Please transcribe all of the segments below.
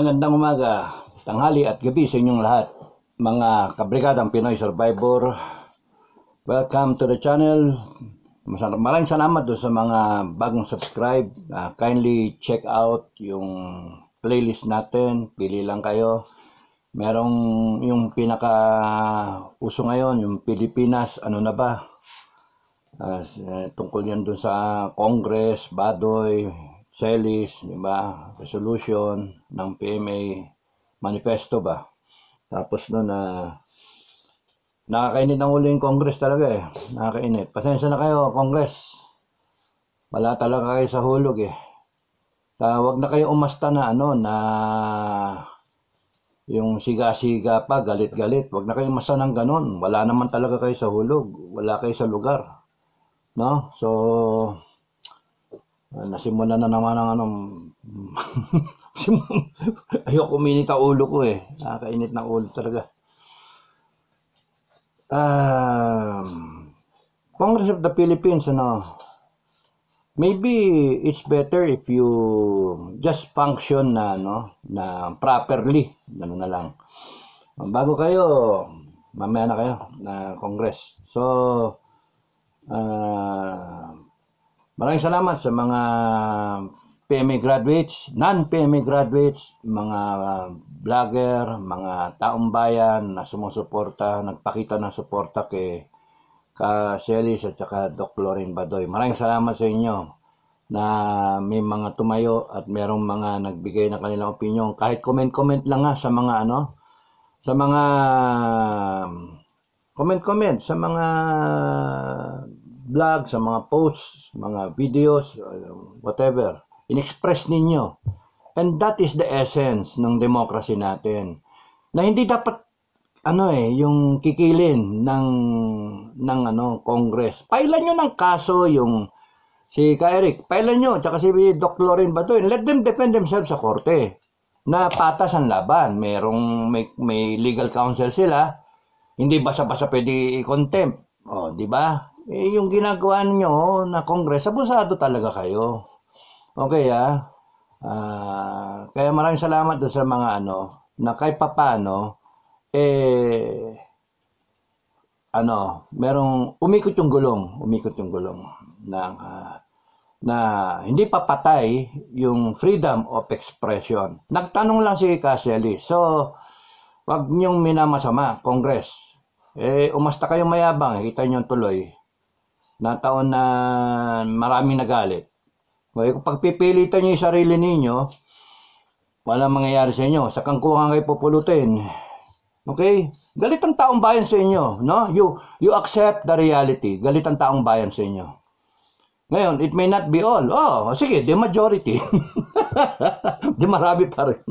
Magandang umaga, tanghali at gabi sa inyong lahat. Mga kabrigadang Pinoy Survivor, welcome to the channel. Maraming salamat doon sa mga bagong subscribe. Ah, kindly check out yung playlist natin. Pili lang kayo. Merong yung pinaka uso ngayon, yung Pilipinas, ano na ba? Eh, tungkol yan doon sa Congress, Badoy, Celis, di ba? Resolution ng PMA manifesto ba? Tapos noon na nakakainit ng ulo yung Congress talaga eh. Nakakainit. Pasensya na kayo, Congress. Wala talaga kayo sa hulog eh. Uh, wag na kayo umasta na ano na yung siga-siga pa, galit-galit. Wag na kayo umasta ng ganun. Wala naman talaga kayo sa hulog. Wala kayo sa lugar. No? So, nasimula na naman ang anong ayoko uminit ang ulo ko eh. Nakakainit ng ulo talaga. Um, Congress of the Philippines ano maybe it's better if you just function na no na properly ano na lang. Bago kayo mamaya na kayo na Congress. So ah Maraming salamat sa mga PMA graduates, non-PMA graduates, mga vlogger, mga taong bayan na sumusuporta, nagpakita ng suporta kay ka Celis at saka Doc Lorin Badoy. Maraming salamat sa inyo na may mga tumayo at merong mga nagbigay ng kanilang opinion. Kahit comment-comment lang nga sa mga ano, sa mga comment-comment sa mga vlog, sa mga posts, mga videos, uh, whatever. In-express ninyo. And that is the essence ng democracy natin. Na hindi dapat ano eh, yung kikilin ng ng ano, Congress. Pailan nyo ng kaso yung si Kairik. Pailan nyo, tsaka si Doc Lorin Batoy. Let them defend themselves sa korte. Na patas ang laban. Merong may, may legal counsel sila. Hindi basa-basa pwede i-contempt. Oh, di ba? Eh, yung ginagawa nyo na Congress, abusado talaga kayo. Okay ah. Ah, kaya maraming salamat sa mga ano, na kahit papano, eh, ano, merong umikot yung gulong, umikot yung gulong ng, ah, na hindi papatay yung freedom of expression. Nagtanong lang si Casely. So, wag niyong minamasama, Congress. Eh, umasta kayong mayabang, kita niyo tuloy na taon na maraming nagalit. Okay, kung pagpipilitan niyo yung sarili ninyo, wala mangyayari sa inyo. Sa kangkuhan kayo pupulutin. Okay? Galit ang taong bayan sa inyo, no? You you accept the reality. Galit ang taong bayan sa inyo. Ngayon, it may not be all. Oh, sige, the majority. di marami pa rin.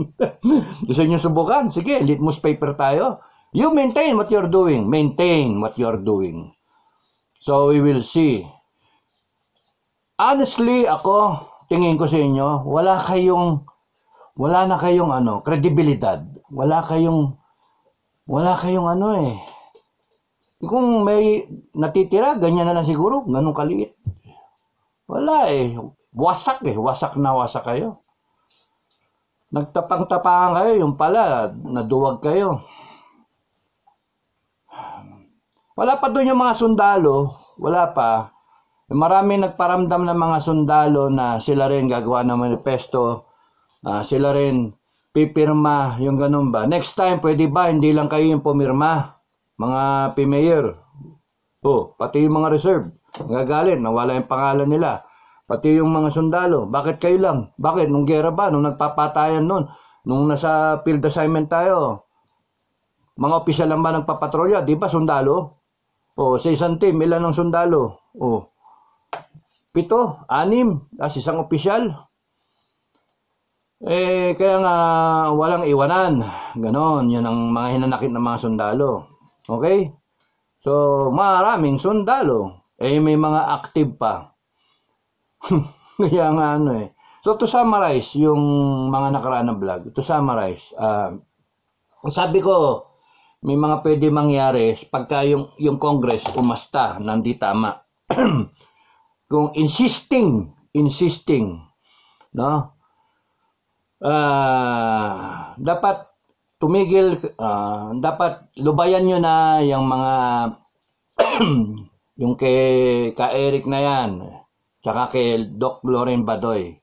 Gusto niyo subukan? Sige, litmus paper tayo. You maintain what you're doing. Maintain what you're doing. So we will see. Honestly, ako, tingin ko sa inyo, wala kayong, wala na kayong ano, kredibilidad. Wala kayong, wala kayong ano eh. Kung may natitira, ganyan na lang siguro, ganun kaliit. Wala eh. Wasak eh. Wasak na wasak kayo. Nagtapang-tapangan kayo, yung pala, naduwag kayo. Wala pa doon yung mga sundalo, wala pa. Marami nagparamdam ng mga sundalo na sila rin gagawa ng manifesto, uh, sila rin pipirma, yung ganun ba. Next time, pwede ba, hindi lang kayo yung pumirma, mga pimayor. Oh, pati yung mga reserve, nagagalit, nawala yung pangalan nila. Pati yung mga sundalo, bakit kayo lang? Bakit? Nung gera ba? Nung nagpapatayan nun? Nung nasa field assignment tayo, mga opisyal lang ba nagpapatrolya? Di ba sundalo? O, sa isang team, ilan ang sundalo? O, pito, anim, as isang opisyal. Eh, kaya nga, walang iwanan. Ganon, yan ang mga hinanakit ng mga sundalo. Okay? So, maraming sundalo. Eh, may mga active pa. kaya nga ano eh. So, to summarize yung mga nakaraan na vlog, to summarize, uh, sabi ko, may mga pwede mangyari pagka yung, yung Congress umasta na hindi tama. Kung insisting, insisting, no? Uh, dapat tumigil, ah, dapat lubayan nyo na yung mga, yung kay, ka Eric na yan, tsaka kay Doc Loren Badoy.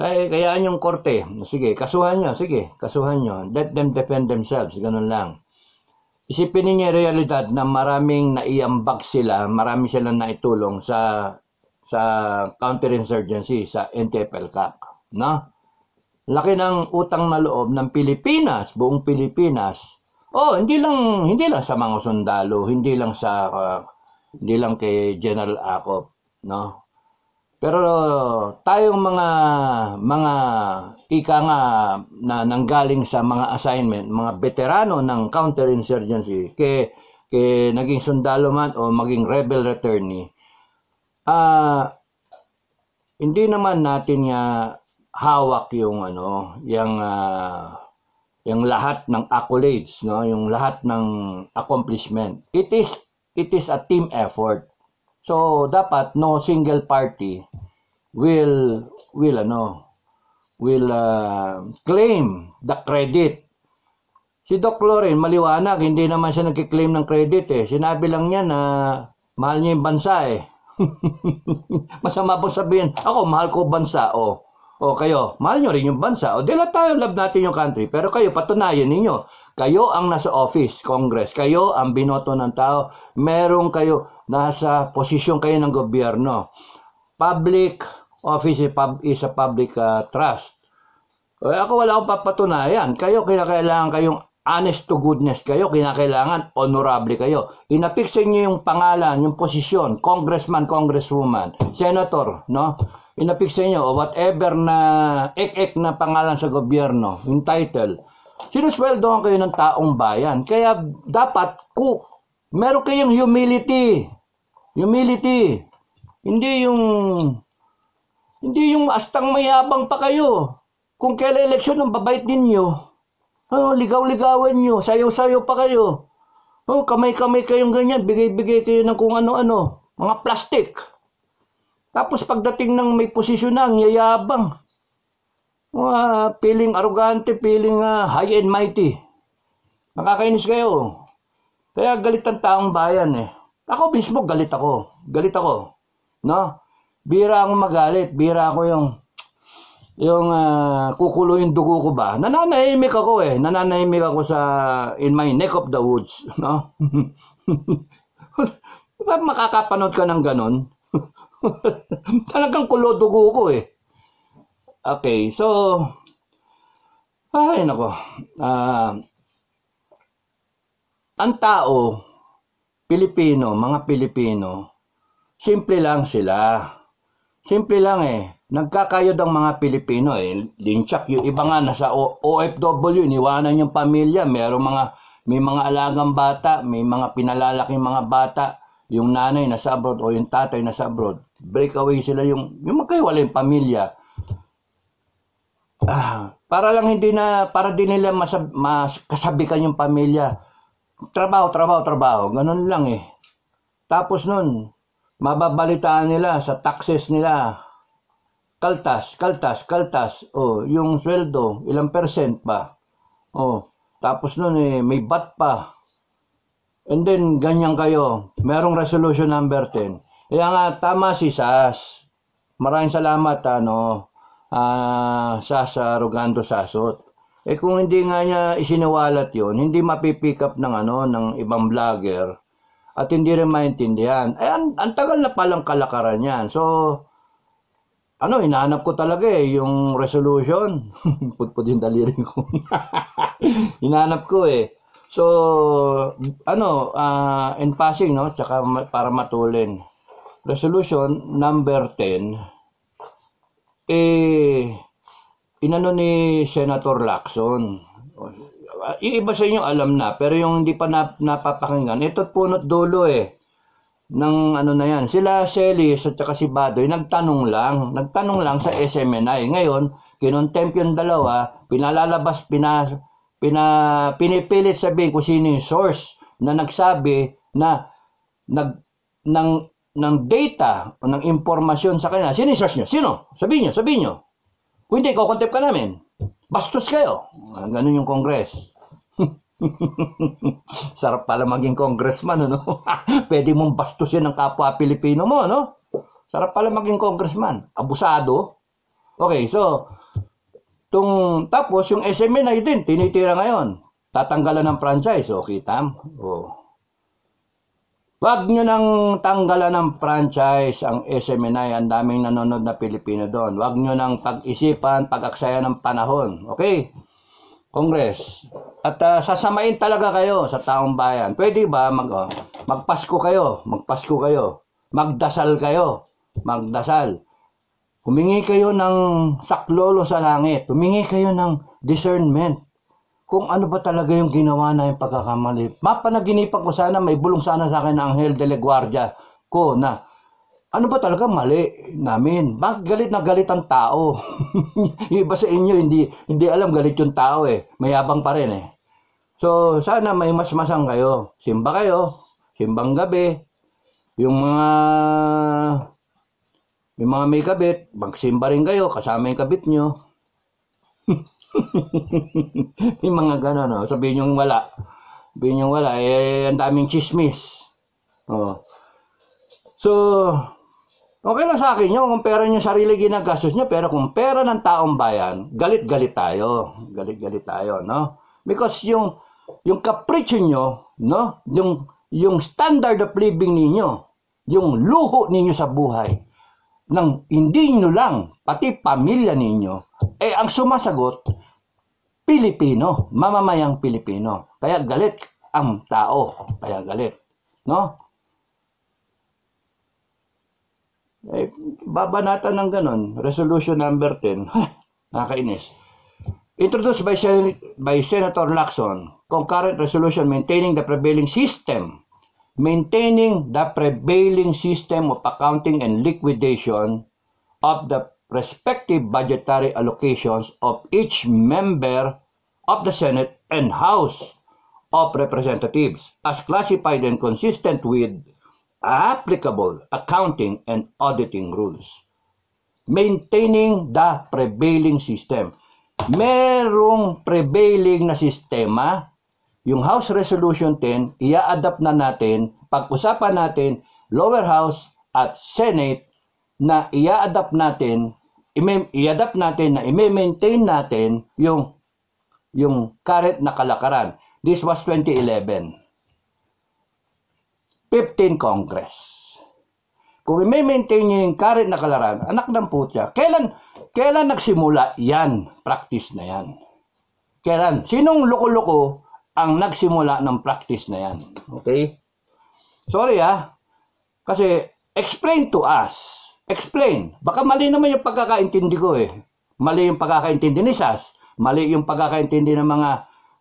Kaya, kayaan yung korte. Sige, kasuhan nyo. Sige, kasuhan nyo. Let them defend themselves. Ganun lang. Isipin ninyo yung realidad na maraming naiambag sila, marami silang naitulong sa sa counterinsurgency, sa NTFL-CAC. No? Laki ng utang na loob ng Pilipinas, buong Pilipinas. Oh, hindi lang hindi lang sa mga sundalo, hindi lang sa uh, hindi lang kay General Acop, no? Pero tayong mga mga ika nga na nanggaling sa mga assignment, mga veterano ng counterinsurgency, ke ke naging sundalo man o maging rebel returnee, ah uh, hindi naman natin nga hawak yung ano, yung uh, yung lahat ng accolades, no, yung lahat ng accomplishment. It is it is a team effort. So dapat no single party will will ano will uh, claim the credit. Si Doc Loren maliwanag, hindi naman siya nagki-claim ng credit eh. Sinabi lang niya na mahal niya yung bansa eh. Masama po sabihin, ako mahal ko bansa oh. O kayo, mahal nyo rin yung bansa. O dila tayo, love natin yung country. Pero kayo, patunayan ninyo. Kayo ang nasa office, Congress. Kayo ang binoto ng tao. Meron kayo, nasa posisyon kayo ng gobyerno. Public office is a public uh, trust. O, ako wala akong papatunayan. Kayo, kailangan kayong honest to goodness kayo, kinakailangan honorable kayo. Inapiksin nyo yung pangalan, yung posisyon, congressman, congresswoman, senator, no? inapik sa inyo o whatever na ek-ek na pangalan sa gobyerno, yung title, sinusweldohan kayo ng taong bayan. Kaya dapat ku meron kayong humility. Humility. Hindi yung hindi yung astang mayabang pa kayo. Kung kailan eleksyon ng babait ninyo, oh, ligaw-ligawan nyo, sayo-sayo pa kayo. Oh, kamay-kamay kayong ganyan, bigay-bigay kayo ng kung ano-ano, mga plastic. Tapos pagdating ng may posisyon na, ang yayabang. Uh, feeling arrogante, feeling uh, high and mighty. Nakakainis kayo. Kaya galit ang taong bayan eh. Ako mismo galit ako. Galit ako. No? Bira ako magalit. Bira ako yung yung uh, kukulo yung dugo ko ba. Nananahimik ako eh. Nananahimik ako sa in my neck of the woods. No? makakapanood ka ng ganon? Talagang kulo dugo ko eh. Okay, so ay nako. Uh, ang tao Pilipino, mga Pilipino, simple lang sila. Simple lang eh. Nagkakayod ang mga Pilipino eh. Linchak yung iba nga nasa OFW, iniwanan yung pamilya, merong mga may mga alagang bata, may mga pinalalaking mga bata, yung nanay nasa abroad o yung tatay nasa abroad breakaway sila yung, yung magkaiwala yung pamilya. Ah, para lang hindi na, para din nila masab, mas kasabikan yung pamilya. Trabaho, trabaho, trabaho. Ganun lang eh. Tapos nun, mababalitaan nila sa taxes nila. Kaltas, kaltas, kaltas. Oh, yung sweldo, ilang percent pa. Oh, tapos nun eh, may bat pa. And then, ganyan kayo. Merong resolution number 10 kaya nga, tama si Sas. Maraming salamat, ano, uh, Sas Rogando Sasot. Eh kung hindi nga niya isiniwalat yon hindi mapipick up ng ano, ng ibang vlogger at hindi rin maintindihan. Eh, ang, ang tagal na palang kalakaran yan. So, ano, hinahanap ko talaga eh, yung resolution. Putput yung daliri ko. hinahanap ko eh. So, ano, uh, in passing, no, tsaka para matulin resolution number 10 eh inano ni Senator Lacson yung iba sa inyo alam na pero yung hindi pa nap napapakinggan ito punot dulo eh ng ano na yan sila Celis at saka si Badoy nagtanong lang nagtanong lang sa SMNI ngayon kinontempt yung dalawa pinalalabas pina, pina, pinipilit sabihin kung sino yung source na nagsabi na nag ng ng data o ng impormasyon sa kanila, sino source nyo? Sino? Sabihin nyo, sabihin nyo. Kung hindi, kukontep ka namin. bastos kayo. Ah, Ganun yung Congress. Sarap pala maging congressman, ano? Pwede mong bastusin ang kapwa Pilipino mo, no? Sarap pala maging congressman. Abusado. Okay, so, tung, tapos yung SMNI din, tinitira ngayon. Tatanggalan ng franchise, o kita mo? Oh. Wag nyo nang tanggalan ng franchise ang SMNI. Ang daming nanonood na Pilipino doon. Wag nyo nang pag-isipan, pag-aksaya ng panahon. Okay? Congress. At ah, sasamain talaga kayo sa taong bayan. Pwede ba mag, oh, magpasko kayo? Magpasko kayo. Magdasal kayo. Magdasal. Humingi kayo ng saklolo sa langit. Humingi kayo ng discernment kung ano ba talaga yung ginawa na yung pagkakamali. Mapanaginipan ko sana, may bulong sana sa akin ng Angel de la Guardia ko na ano ba talaga mali namin? Bakit galit na galit ang tao? iba sa inyo, hindi, hindi alam galit yung tao eh. Mayabang pa rin eh. So, sana may mas-masang kayo. Simba kayo. Simbang gabi. Yung mga yung mga may kabit, magsimba rin kayo, kasama yung kabit nyo. yung mga gano'n, no? sabihin yung wala. Sabihin yung wala, eh, ang daming chismis. Oh. So, okay lang sa akin yun, kung pera nyo sarili ginagastos nyo, pero kung pera ng taong bayan, galit-galit tayo. Galit-galit tayo, no? Because yung, yung capriccio nyo, no? Yung, yung standard of living ninyo, yung luho ninyo sa buhay, ng hindi nyo lang, pati pamilya ninyo, eh ang sumasagot, Pilipino, mamamayang Pilipino. Kaya galit ang tao. Kaya galit. No? Eh, babanatan ng ganon. Resolution number 10. Nakakainis. Introduced by, Sen- by Senator Lacson, concurrent resolution maintaining the prevailing system maintaining the prevailing system of accounting and liquidation of the respective budgetary allocations of each member of the Senate and House of Representatives as classified and consistent with applicable accounting and auditing rules. Maintaining the prevailing system. Merong prevailing na sistema yung House Resolution 10, ia-adapt na natin, pag-usapan natin, lower house at Senate, na ia-adapt natin, i-adapt natin na i-maintain natin yung yung current na kalakaran. This was 2011. 15 Congress. Kung i-maintain niyo yung current na kalakaran, anak ng putya, kailan, kailan nagsimula yan? Practice na yan. Kailan? Sinong loko-loko ang nagsimula ng practice na yan. Okay? Sorry ah. Kasi explain to us. Explain. Baka mali naman yung pagkakaintindi ko eh. Mali yung pagkakaintindi ni Sas. Mali yung pagkakaintindi ng mga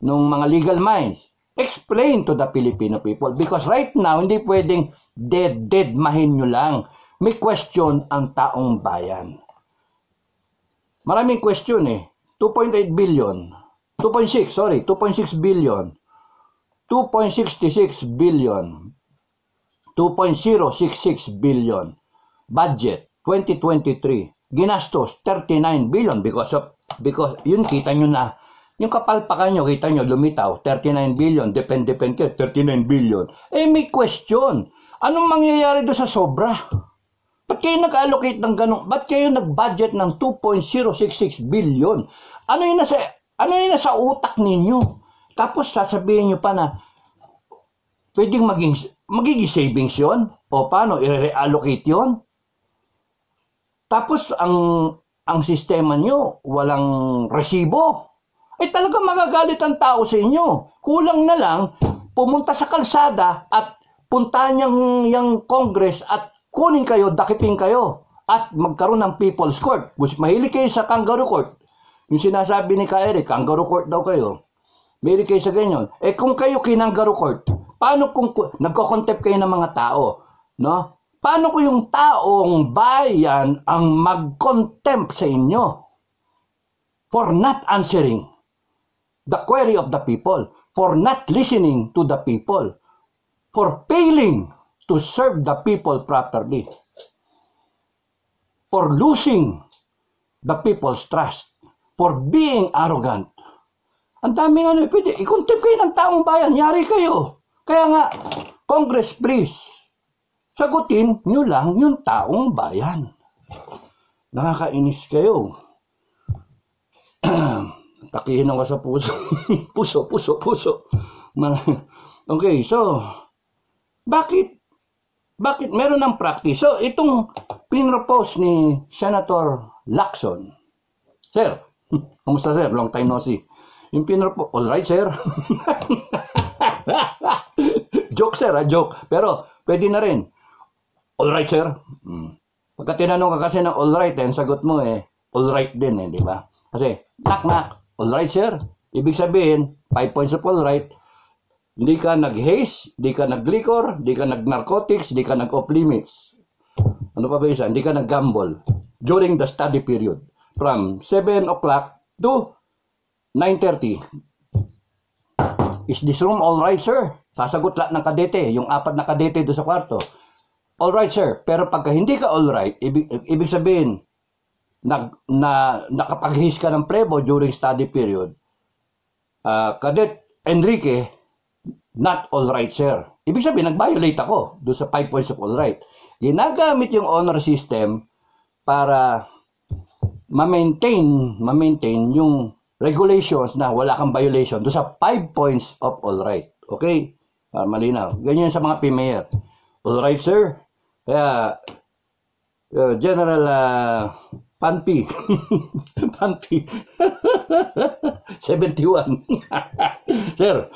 ng mga legal minds. Explain to the Filipino people because right now hindi pwedeng dead dead mahin nyo lang. May question ang taong bayan. Maraming question eh. 2.8 billion 2.6, sorry, 2.6 billion. 2.66 billion. 2.066 billion. Budget 2023. Ginastos 39 billion because of because yun kita nyo na yung kapalpakan nyo, kita nyo, lumitaw, 39 billion, depend, depend kayo, 39 billion. Eh, may question. Anong mangyayari doon sa sobra? Ba't kayo nag-allocate ng ganun? Ba't kayo nag-budget ng 2.066 billion? Ano yung nasa ano yung nasa utak ninyo? Tapos sasabihin nyo pa na pwedeng maging, magiging savings yon O paano? I-reallocate yon Tapos ang ang sistema nyo, walang resibo. Eh talaga magagalit ang tao sa inyo. Kulang na lang, pumunta sa kalsada at puntahan yung, yung Congress at kunin kayo, dakitin kayo at magkaroon ng People's Court. Mahilig kayo sa kangaroo court. Yung sinasabi ni Ka Eric, kangaroo court daw kayo. May kayo sa ganyan. Eh kung kayo kinangaroo court, paano kung nagko-contempt kayo ng mga tao? No? Paano ko yung taong bayan ang mag-contempt sa inyo for not answering the query of the people, for not listening to the people, for failing to serve the people properly, for losing the people's trust, for being arrogant. Ang daming ano, pwede, i-contempt kayo ng taong bayan, yari kayo. Kaya nga, Congress, please, sagutin nyo lang yung taong bayan. Nakakainis kayo. Takihin ako sa puso. puso, puso, puso. okay, so, bakit, bakit meron ng practice? So, itong pinropose ni Senator Lacson. Sir, kamusta sir? Long time no see. Yung pinropose, all right sir. joke sir, ha? joke. Pero, pwede na rin. All right sir. Hmm. Pagka tinanong ka kasi ng all right, eh, sagot mo eh, all right din eh, di ba? Kasi, knock knock, all right sir. Ibig sabihin, 5 points of all right, hindi ka nag-haze, hindi ka nag-liquor, hindi ka nag-narcotics, hindi ka nag-off limits. Ano pa ba isa? Hindi ka nag-gamble during the study period from 7 o'clock to 9.30. Is this room all right, sir? Sasagot lahat ng kadete, yung apat na kadete doon sa kwarto. All right, sir. Pero pagka hindi ka all right, ibig, ibig sabihin, nag, na, nakapag-his ka ng prebo during study period, uh, Cadet Enrique, not all right, sir. Ibig sabihin, nag-violate ako doon sa 5 points of all right. Ginagamit yung honor system para ma-maintain, ma-maintain yung regulations na wala kang violation doon sa 5 points of all right. Okay? Uh, malinaw. Ganyan sa mga PMAyer. All right, sir. Kaya, uh, General uh, Panpi. Panpi. 71. sir,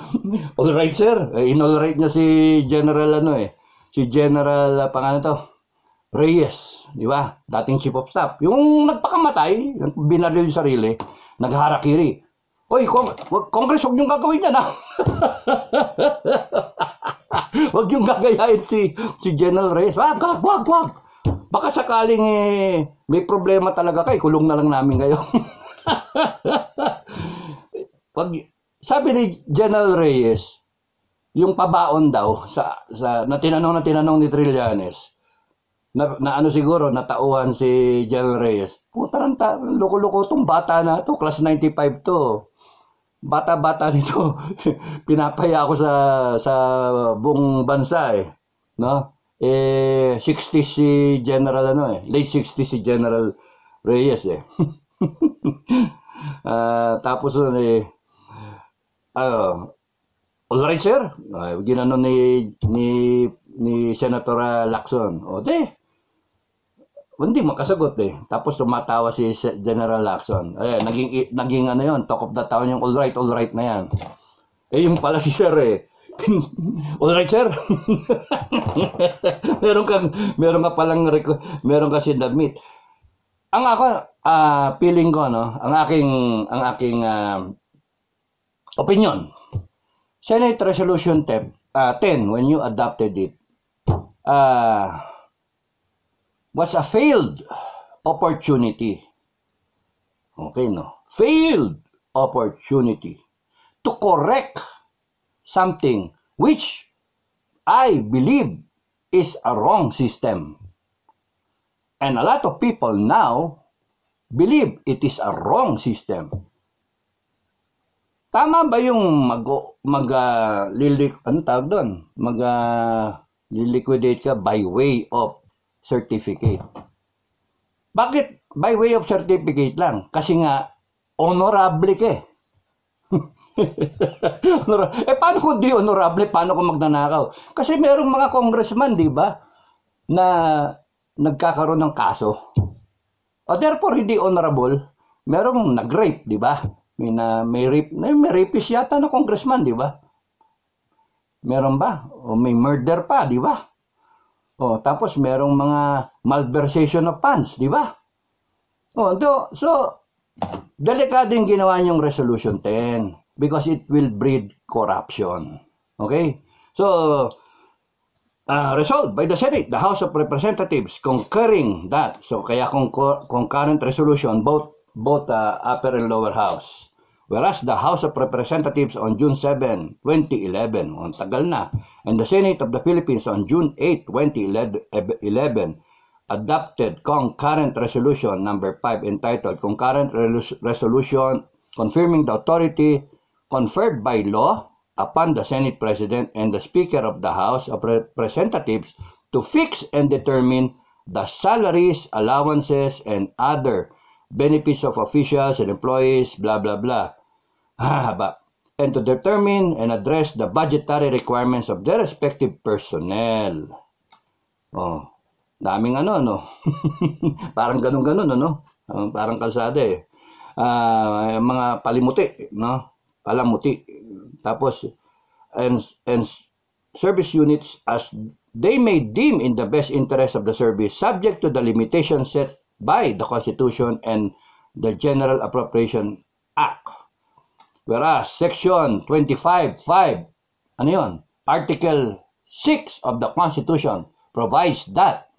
all right sir. Eh, in-all right niya si General ano eh. Si General, uh, pangalan to? Reyes. Di ba? Dating chief of staff. Yung nagpakamatay, binaril yung sarili, nagharakiri. Hoy, kong, Congress, huwag niyong gagawin yan, ha? huwag niyong gagayahin si, si General Reyes. Wag, wag, wag, wag. Baka sakaling eh, may problema talaga kay kulong na lang namin kayo. Pag, sabi ni General Reyes, yung pabaon daw sa, sa na tinanong na tinanong ni Trillanes, na, na ano siguro natauhan si General Reyes. Puta nang ta, loko-loko tong bata na to, class 95 to. Bata-bata nito, pinapaya ako sa sa buong bansa eh, no? eh 60 si General ano eh, late 60 si General Reyes eh. uh, tapos nun eh, uh, all right sir, uh, ginano ni, ni, ni Senator Lacson, o de, hindi makasagot eh. Tapos tumatawa si General Lacson. Eh, naging, naging ano yon talk of the town yung all right, all right na yan. Eh, yung pala si sir eh, Alright, sir. meron kang meron ka palang meron kasi admit. Ang ako uh, feeling ko no, ang aking ang aking uh, opinion. Senate Resolution 10, uh, 10 when you adopted it uh, was a failed opportunity. Okay, no? Failed opportunity to correct something which I believe is a wrong system. And a lot of people now believe it is a wrong system. Tama ba yung mag mag uh, lilik ano tawag doon? Mag uh, liquidate ka by way of certificate. Bakit by way of certificate lang? Kasi nga honorable ka eh. eh paano kung di honorable, paano kung magnanakaw? Kasi merong mga congressman, di ba, na nagkakaroon ng kaso. O therefore, hindi honorable. Merong nag-rape, di ba? May, na, may, rape, may, may rapist yata na congressman, di ba? Meron ba? O may murder pa, di ba? O tapos merong mga malversation of funds, di ba? O, do, so, delikado yung ginawa niyong resolution 10 because it will breed corruption. Okay? So, uh, resolved by the Senate, the House of Representatives, concurring that. So, kaya concurrent resolution, both, both uh, upper and lower house. Whereas the House of Representatives on June 7, 2011, on tagal na, and the Senate of the Philippines on June 8, 2011, adopted concurrent resolution number 5 entitled Concurrent Resolution confirming the authority conferred by law upon the Senate President and the Speaker of the House of Representatives to fix and determine the salaries, allowances, and other benefits of officials and employees, blah, blah, blah. Haba. and to determine and address the budgetary requirements of their respective personnel. Oh, daming ano, no? parang ganun-ganun, ano? Uh, parang kalsada eh. Uh, mga palimuti, no? Palamuti. Tapos, and, and service units as they may deem in the best interest of the service subject to the limitations set by the Constitution and the General Appropriation Act. Whereas Section 25.5, ano yun? Article 6 of the Constitution provides that,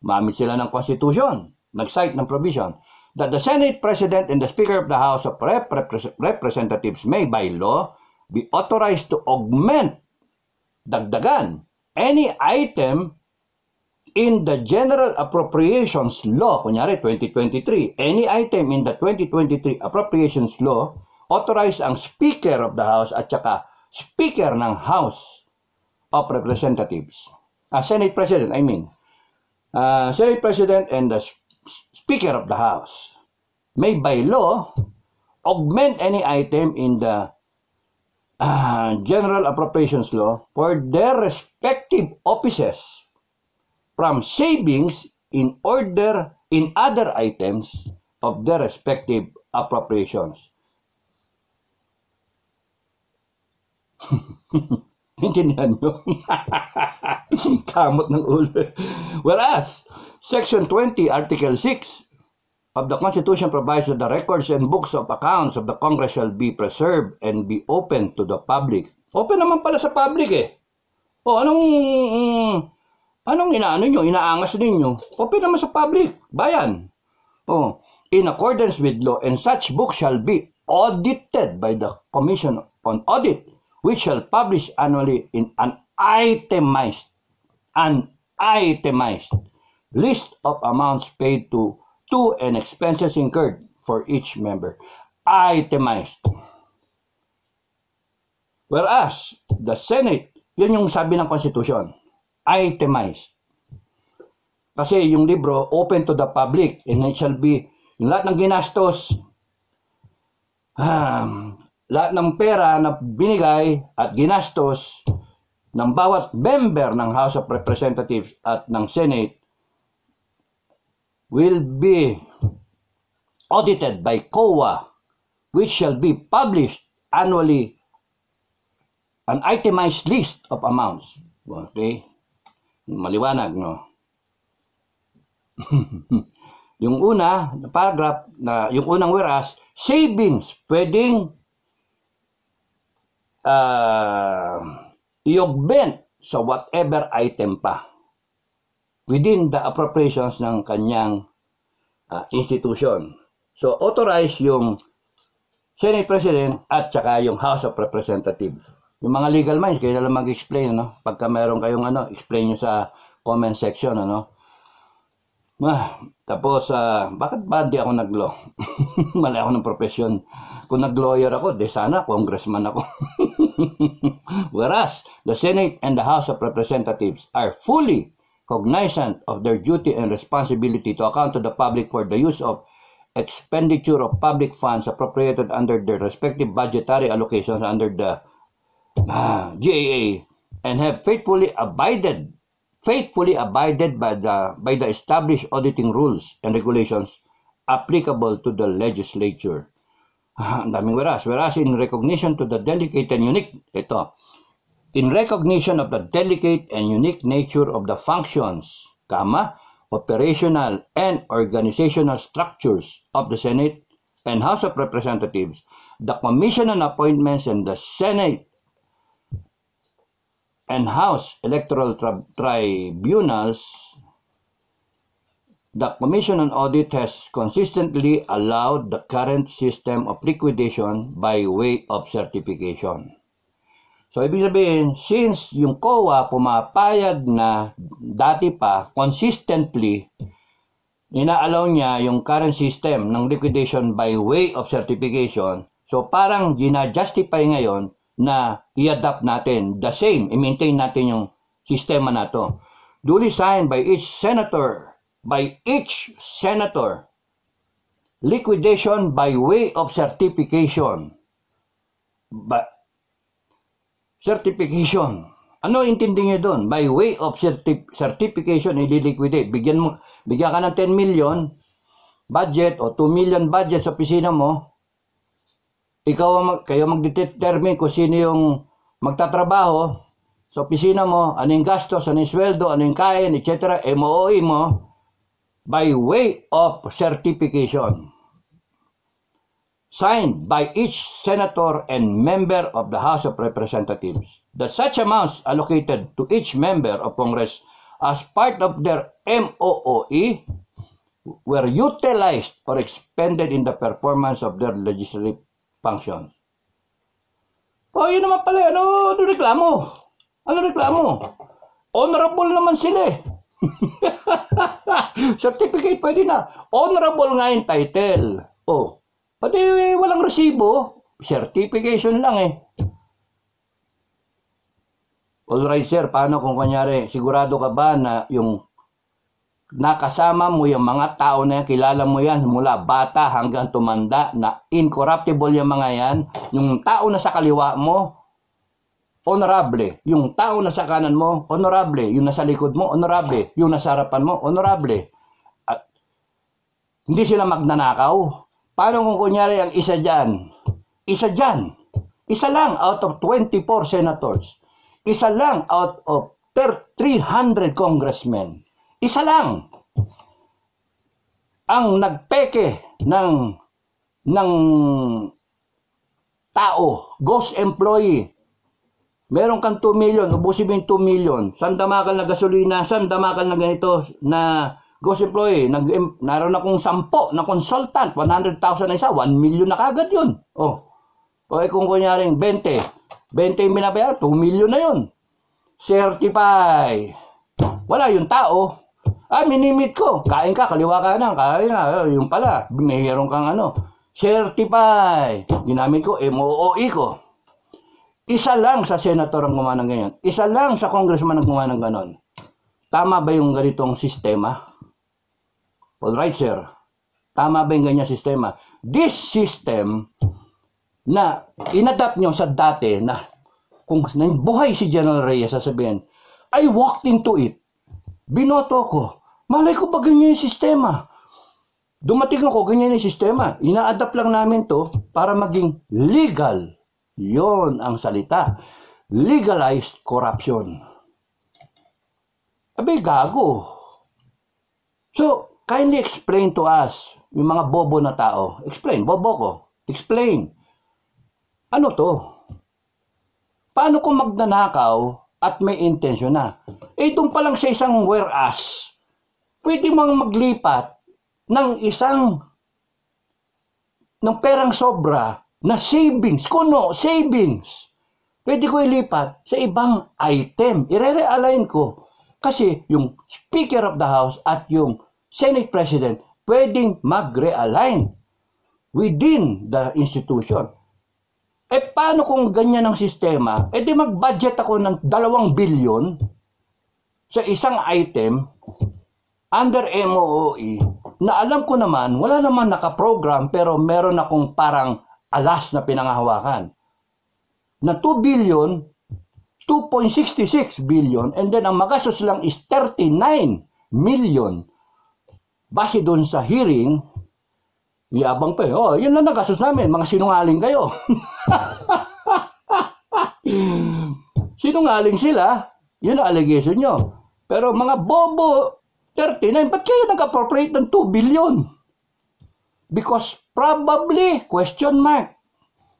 mamit sila ng Constitution, nag-cite ng provision, that the Senate President and the Speaker of the House of Rep Representatives may by law be authorized to augment, dagdagan, any item in the General Appropriations Law, kunyari 2023, any item in the 2023 Appropriations Law, authorize ang Speaker of the House at saka Speaker ng House of Representatives. Uh, Senate President, I mean. Uh, Senate President and the Speaker of the House may by law augment any item in the uh, General Appropriations Law for their respective offices from savings in order in other items of their respective appropriations. Intindihan nyo? Kamot ng ulo. Whereas, Section 20, Article 6 of the Constitution provides that the records and books of accounts of the Congress shall be preserved and be open to the public. Open naman pala sa public eh. O anong mm, anong inaano nyo, inaangas ninyo? Open naman sa public, bayan. Oh, in accordance with law and such book shall be audited by the Commission on Audit which shall publish annually in an itemized an itemized list of amounts paid to to and expenses incurred for each member. Itemized. Whereas, the Senate, yun yung sabi ng Constitution, itemized. Kasi yung libro, open to the public, and it shall be, yung lahat ng ginastos, um, lahat ng pera na binigay at ginastos ng bawat member ng House of Representatives at ng Senate will be audited by COA, which shall be published annually an itemized list of amounts. Okay? Maliwanag, no? yung una, na paragraph, na, yung unang whereas, savings, pwedeng uh, i-augment sa whatever item pa within the appropriations ng kanyang uh, institution. So, authorize yung Senate President at saka yung House of Representatives. Yung mga legal minds, kayo na lang mag-explain, ano? Pagka meron kayong ano, explain nyo sa comment section, ano? Ah, tapos, uh, bakit ba di ako nag-law? Mali ako ng profesyon. Kung nag-lawyer ako, de sana congressman ako. Whereas, the Senate and the House of Representatives are fully cognizant of their duty and responsibility to account to the public for the use of expenditure of public funds appropriated under their respective budgetary allocations under the uh, GAA and have faithfully abided faithfully abided by the by the established auditing rules and regulations applicable to the legislature. Ang daming whereas. Whereas in recognition to the delicate and unique, ito, in recognition of the delicate and unique nature of the functions, comma, operational and organizational structures of the Senate and House of Representatives, the Commission on Appointments and the Senate and House Electoral tri Tribunals, the Commission on Audit has consistently allowed the current system of liquidation by way of certification. So, ibig sabihin, since yung COA pumapayag na dati pa, consistently, inaalaw niya yung current system ng liquidation by way of certification, so parang gina-justify ngayon na i-adapt natin the same, i-maintain natin yung sistema na to. Duly signed by each senator, by each senator, liquidation by way of certification. But, certification. Ano intindi niyo doon? By way of certi- certification, i-liquidate. Bigyan mo, bigyan ka ng 10 million budget o 2 million budget sa opisina mo, ikaw ang mag, kayo magdetermine kung sino yung magtatrabaho sa opisina mo, ano yung gastos, ano yung sweldo, ano yung kain, etc. MOE mo by way of certification signed by each senator and member of the House of Representatives that such amounts allocated to each member of Congress as part of their MOOE were utilized or expended in the performance of their legislative functions. Oh, yun naman pala. Ano, ano reklamo? Ano reklamo? Honorable naman sila eh. Certificate pwede na. Honorable nga yung title. Oh, Pati walang resibo, certification lang eh. Alright sir, paano kung kanyari, sigurado ka ba na yung nakasama mo yung mga tao na yan, kilala mo yan mula bata hanggang tumanda na incorruptible yung mga yan, yung tao na sa kaliwa mo, honorable. Yung tao na sa kanan mo, honorable. Yung nasa likod mo, honorable. Yung nasa harapan mo, honorable. At hindi sila magnanakaw. Paano kung kunyari ang isa dyan? Isa dyan. Isa lang out of 24 senators. Isa lang out of 300 congressmen. Isa lang ang nagpeke ng ng tao, ghost employee. Meron kang 2 million, ubusin mo yung 2 million. Saan damakal na gasolina, saan damakal na ganito na Ghost employee, nag, naroon akong sampo na consultant, 100,000 na isa, 1 million na kagad yun. Oh. O eh kung kunyaring 20, 20 yung binabayaran, 2 million na yun. Certify. Wala yung tao. Ah, minimit ko. Kain ka, kaliwa ka na, kain na. Yung pala, mayroon kang ano. Certify. Ginamit ko, MOOE ko. Isa lang sa senator ang gumawa ng ganyan. Isa lang sa congressman ang gumawa ng ganon. Tama ba yung ganitong sistema? Alright, sir. Tama ba yung ganyan sistema? This system na inadapt nyo sa dati na kung buhay si General Reyes, sasabihin, I walked into it. Binoto ko. Malay ko ba ganyan yung sistema? Dumating ako, ganyan yung sistema. Ina-adapt lang namin to para maging legal. Yon ang salita. Legalized corruption. Abay, gago. So, kindly explain to us, yung mga bobo na tao. Explain, bobo ko. Explain. Ano to? Paano kung magnanakaw at may intensyon na? Eh, doon pa lang sa isang whereas, pwede mang maglipat ng isang ng perang sobra na savings. Kuno, savings. Pwede ko ilipat sa ibang item. Ire-realign ko. Kasi yung Speaker of the House at yung Senate President pwedeng mag-realign within the institution. Eh paano kung ganyan ang sistema? Eh di mag-budget ako ng dalawang bilyon sa isang item under MOOE na alam ko naman, wala naman nakaprogram pero meron akong parang alas na pinangahawakan. Na 2 billion, 2.66 billion and then ang magastos lang is 39 million base doon sa hearing, yabang pa eh. Oh, yun lang nagasos namin. Mga sinungaling kayo. sinungaling sila. Yun ang allegation nyo. Pero mga bobo, 39, ba't kayo nag-appropriate ng 2 billion? Because probably, question mark,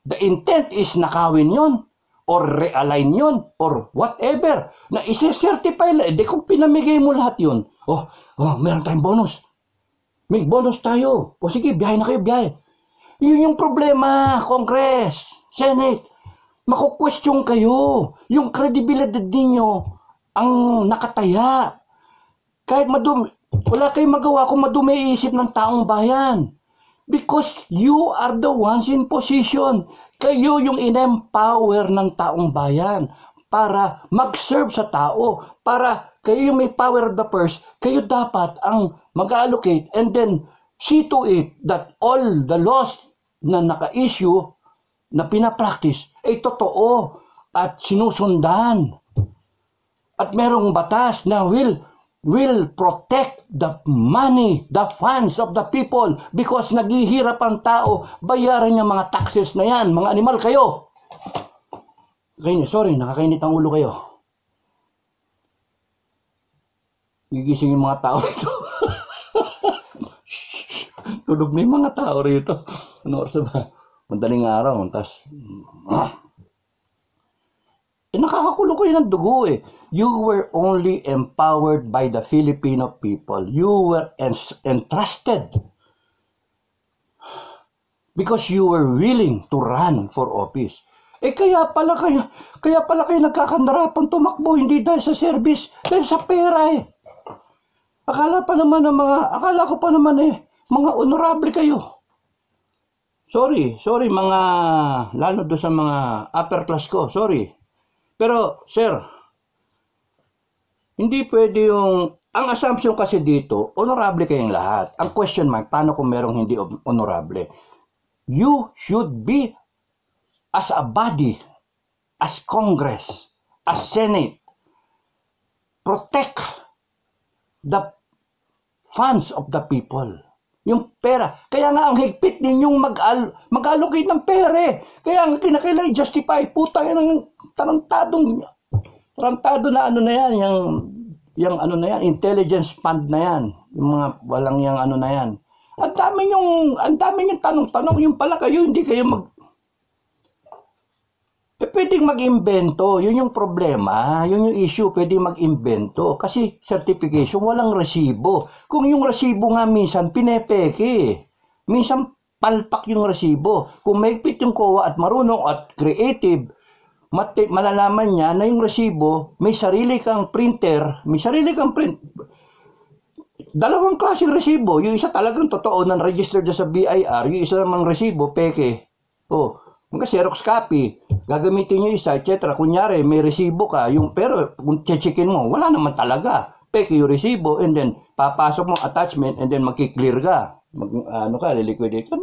the intent is nakawin yon or realign yon or whatever na isi-certify lang. Eh, di kung pinamigay mo lahat yun, oh, oh, meron tayong bonus. May bonus tayo. O sige, biyahe na kayo, biyahe. Yun yung problema, Congress, Senate. Makukwestiyon kayo. Yung credibility ninyo ang nakataya. Kahit madumi, wala kayong magawa kung madumi isip ng taong bayan. Because you are the ones in position. Kayo yung in-empower ng taong bayan para mag-serve sa tao. Para kayo yung may power of the purse, kayo dapat ang mag-allocate and then see to it that all the laws na naka-issue na pinapractice ay totoo at sinusundan. At merong batas na will will protect the money, the funds of the people because naghihirap ang tao, bayaran niya mga taxes na yan, mga animal kayo. Kainit, sorry, nakakainit ang ulo kayo. Gigising yung mga tao rito. Tulog na yung mga tao rito. Ano oras ba? Madaling araw, tas ah. Eh, nakakakulo kayo ng dugo eh. You were only empowered by the Filipino people. You were en- entrusted because you were willing to run for office. Eh kaya pala kayo, kaya pala kayo nagkakandarapan tumakbo hindi dahil sa service, dahil sa pera eh. Akala pa naman ng mga, akala ko pa naman eh, mga honorable kayo. Sorry, sorry mga, lalo do sa mga upper class ko, sorry. Pero, sir, hindi pwede yung, ang assumption kasi dito, honorable kayong lahat. Ang question mark, paano kung merong hindi honorable? You should be as a body, as Congress, as Senate, protect the funds of the people. Yung pera. Kaya nga ang higpit ninyong mag-al mag-allocate ng pera eh. Kaya ang kinakailangan justify puta yan ang tarantadong tarantado na ano na yan, yung yung ano na yan, intelligence fund na yan. Yung mga walang yung ano na yan. Ang dami yung ang dami yung tanong-tanong, yung pala kayo hindi kayo mag eh, pwedeng mag-imbento. Yun yung problema. Yun yung issue. Pwedeng mag-imbento. Kasi certification, walang resibo. Kung yung resibo nga minsan, pinepeke. Minsan, palpak yung resibo. Kung maigpit yung COA at marunong at creative, mati, malalaman niya na yung resibo, may sarili kang printer, may sarili kang print. Dalawang klaseng resibo. Yung isa talagang totoo na registered sa BIR, yung isa namang resibo, peke. Oh, mga Xerox copy, gagamitin nyo isa, etc. Kunyari, may resibo ka, yung, pero kung checkin mo, wala naman talaga. Peke yung resibo, and then papasok mo attachment, and then magki-clear ka. Mag, ano ka, liliquidate ka.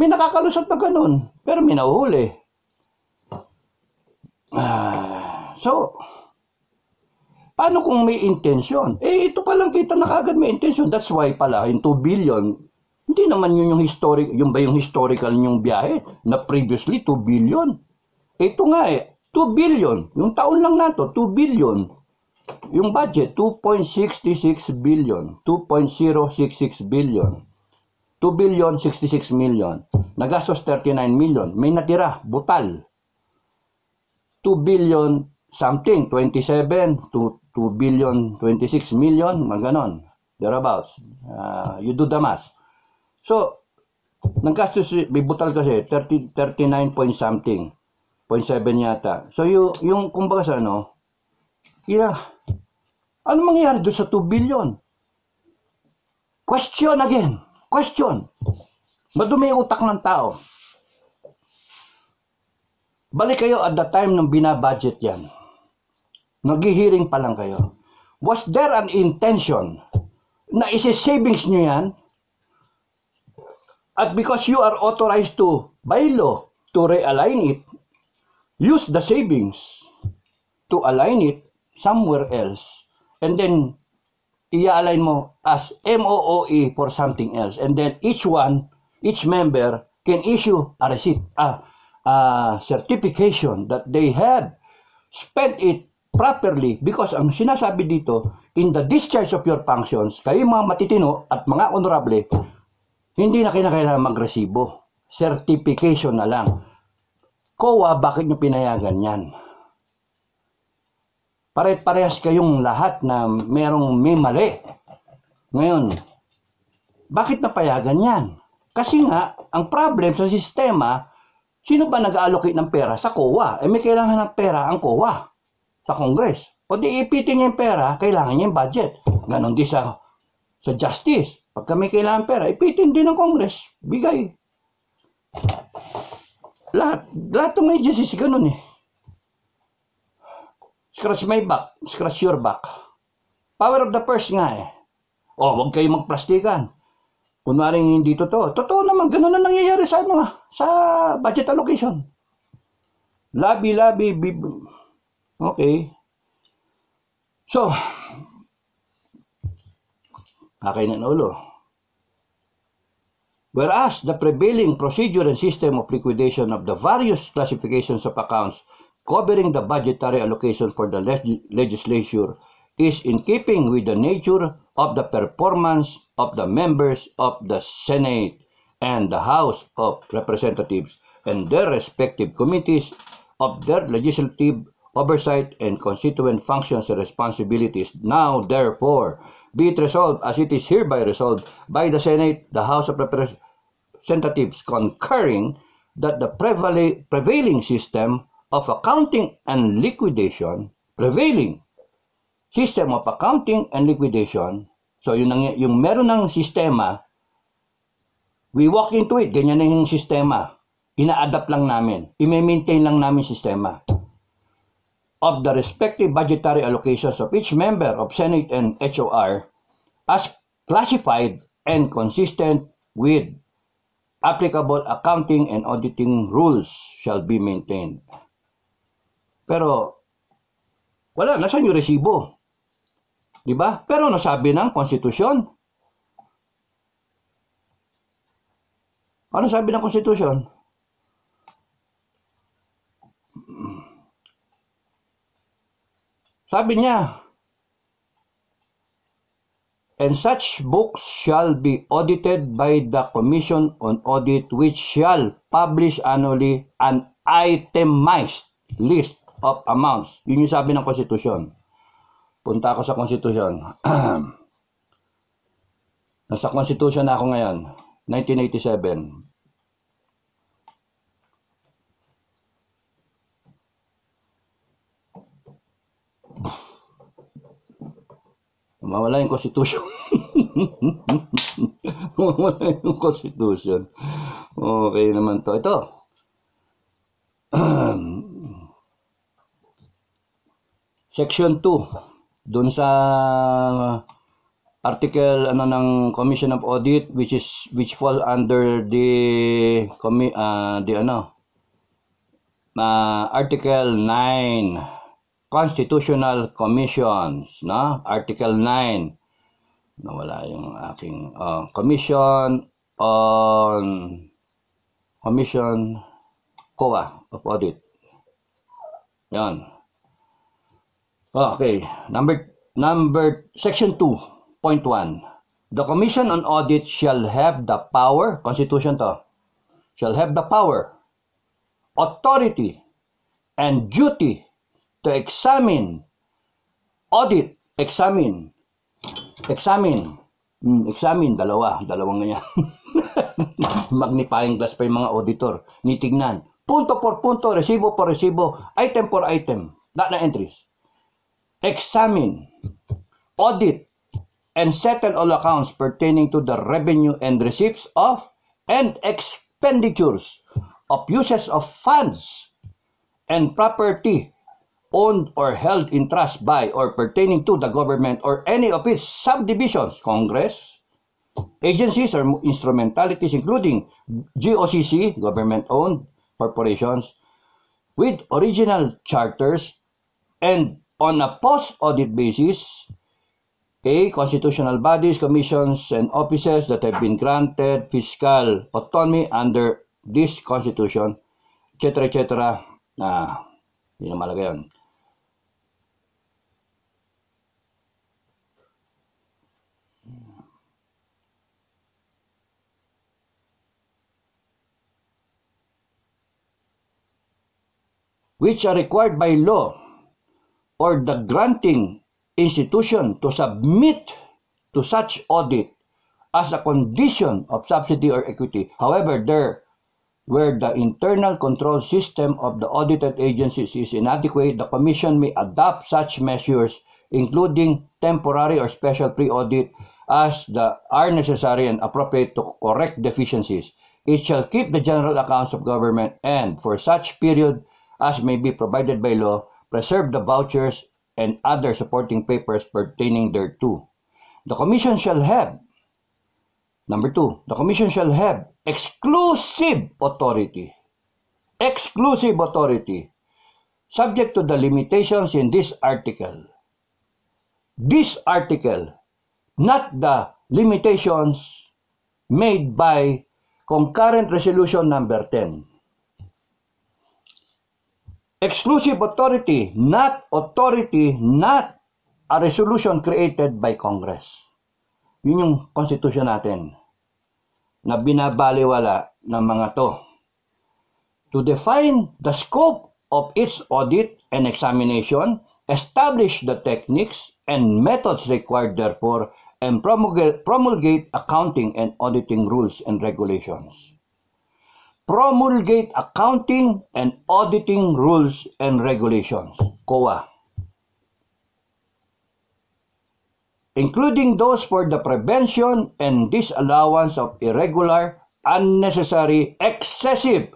May nakakalusot na ganun, pero may nahuhuli. Ah, so, paano kung may intention? Eh, ito pa lang kita na kagad may intention. That's why pala, yung 2 billion, hindi naman yun yung historic, yung ba yung historical yung biyahe na previously 2 billion. Ito nga eh, 2 billion. Yung taon lang na to, 2 billion. Yung budget, 2.66 billion. 2.066 billion. 2 billion 66 million. Nagastos 39 million. May natira, butal. 2 billion something, 27 to 2 billion 26 million, mga ganon. Thereabouts. Uh, you do the math. So, naggastos, may butal kasi, 30, 39 point something. 0.7 yata. So, yung, yung kumbaga sa ano, kaya, ano mangyayari doon sa 2 billion? Question again. Question. Madumi utak ng tao. Balik kayo at the time ng binabudget yan. Naghihiring pa lang kayo. Was there an intention na isi-savings nyo yan at because you are authorized to, by law, to realign it, use the savings to align it somewhere else. And then, i-align mo as MOOE for something else. And then, each one, each member can issue a receipt, a, a certification that they had spent it properly because ang sinasabi dito, in the discharge of your functions, kayo mga matitino at mga honorable, hindi na kinakailangan magresibo. Certification na lang. COA, bakit nyo pinayagan yan? Pare-parehas kayong lahat na merong may mali. Ngayon, bakit napayagan yan? Kasi nga, ang problem sa sistema, Sino ba nag-allocate ng pera? Sa COA. Eh may kailangan ng pera ang COA sa Congress. O di ipitin niya yung pera, kailangan niya yung budget. Ganon din sa, sa justice. Pagka may kailangan pera, ipitin din ng Congress. Bigay. Lahat, lahat ng agencies, ganun eh. Scratch my back, scratch your back. Power of the purse nga eh. O, huwag kayo magplastikan. Kunwaring hindi totoo. Totoo naman, ganun na nangyayari sa ano sa budget allocation. Labi-labi, bib- okay. So, akin na ulo. Whereas the prevailing procedure and system of liquidation of the various classifications of accounts covering the budgetary allocation for the leg- legislature is in keeping with the nature of the performance of the members of the Senate and the House of Representatives and their respective committees of their legislative oversight and constituent functions and responsibilities. Now, therefore, be it resolved as it is hereby resolved by the Senate, the House of Representatives concurring that the prevailing, system of accounting and liquidation, prevailing system of accounting and liquidation, so yung, yung meron ng sistema, we walk into it, ganyan na yung sistema. Ina-adapt lang namin. I-maintain lang namin sistema. Of the respective budgetary allocations of each member of Senate and HOR as classified and consistent with applicable accounting and auditing rules shall be maintained. Pero, wala, nasan yung resibo? Di ba? Pero nasabi ng konstitusyon. Ano sabi ng konstitusyon? Sabi niya, and such books shall be audited by the Commission on Audit which shall publish annually an itemized list of amounts. Yun yung sabi ng konstitusyon. Punta ako sa konstitusyon. Nasa konstitusyon na ako ngayon, 1987. Mawala yung constitution. Mawala yung constitution. Okay naman to. Ito. Section 2 doon sa article ano ng Commission of Audit which is which fall under the uh, the ano uh, article 9 constitutional commissions no article 9 nawala yung aking uh, commission on commission COA of audit yan okay. Number number section 2.1. The Commission on Audit shall have the power, constitution to, shall have the power, authority, and duty to examine, audit, examine, examine, mm, examine, dalawa, dalawang ganyan. Magnifying glass pa yung mga auditor. Nitignan. Punto por punto, resibo por resibo, item por item. Data entries examine, audit, and settle all accounts pertaining to the revenue and receipts of and expenditures of uses of funds and property owned or held in trust by or pertaining to the government or any of its subdivisions, Congress, agencies or instrumentalities including GOCC, government-owned corporations, with original charters and on a post-audit basis, A. Constitutional bodies, commissions, and offices that have been granted fiscal autonomy under this Constitution, etc., etc. Ah, hindi na malaga yun. Which are required by law or the granting institution to submit to such audit as a condition of subsidy or equity. However, there where the internal control system of the audited agencies is inadequate, the Commission may adopt such measures, including temporary or special pre-audit, as the are necessary and appropriate to correct deficiencies. It shall keep the general accounts of government and, for such period as may be provided by law, preserve the vouchers and other supporting papers pertaining thereto. The Commission shall have Number two, the Commission shall have exclusive authority. Exclusive authority. Subject to the limitations in this article. This article, not the limitations made by concurrent resolution number 10. Exclusive authority, not authority, not a resolution created by Congress. Yun yung constitution natin na binabaliwala ng mga to. To define the scope of its audit and examination, establish the techniques and methods required therefore, and promulgate, promulgate accounting and auditing rules and regulations. Promulgate accounting and auditing rules and regulations. COA. including those for the prevention and disallowance of irregular, unnecessary, excessive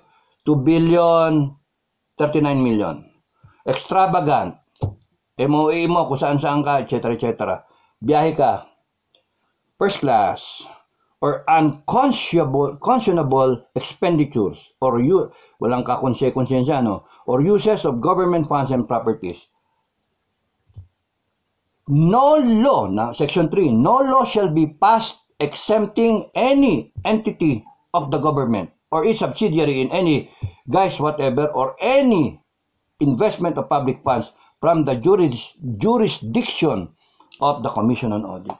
2 billion 39 million. Extravagant. MOE mo kung saan saan ka, etc. etc. Biyahe ka. First class or unconscionable conscionable expenditures or you walang kakonsensya no or uses of government funds and properties no law, na section 3, no law shall be passed exempting any entity of the government or its subsidiary in any guise whatever or any investment of public funds from the juris, jurisdiction of the Commission on Audit.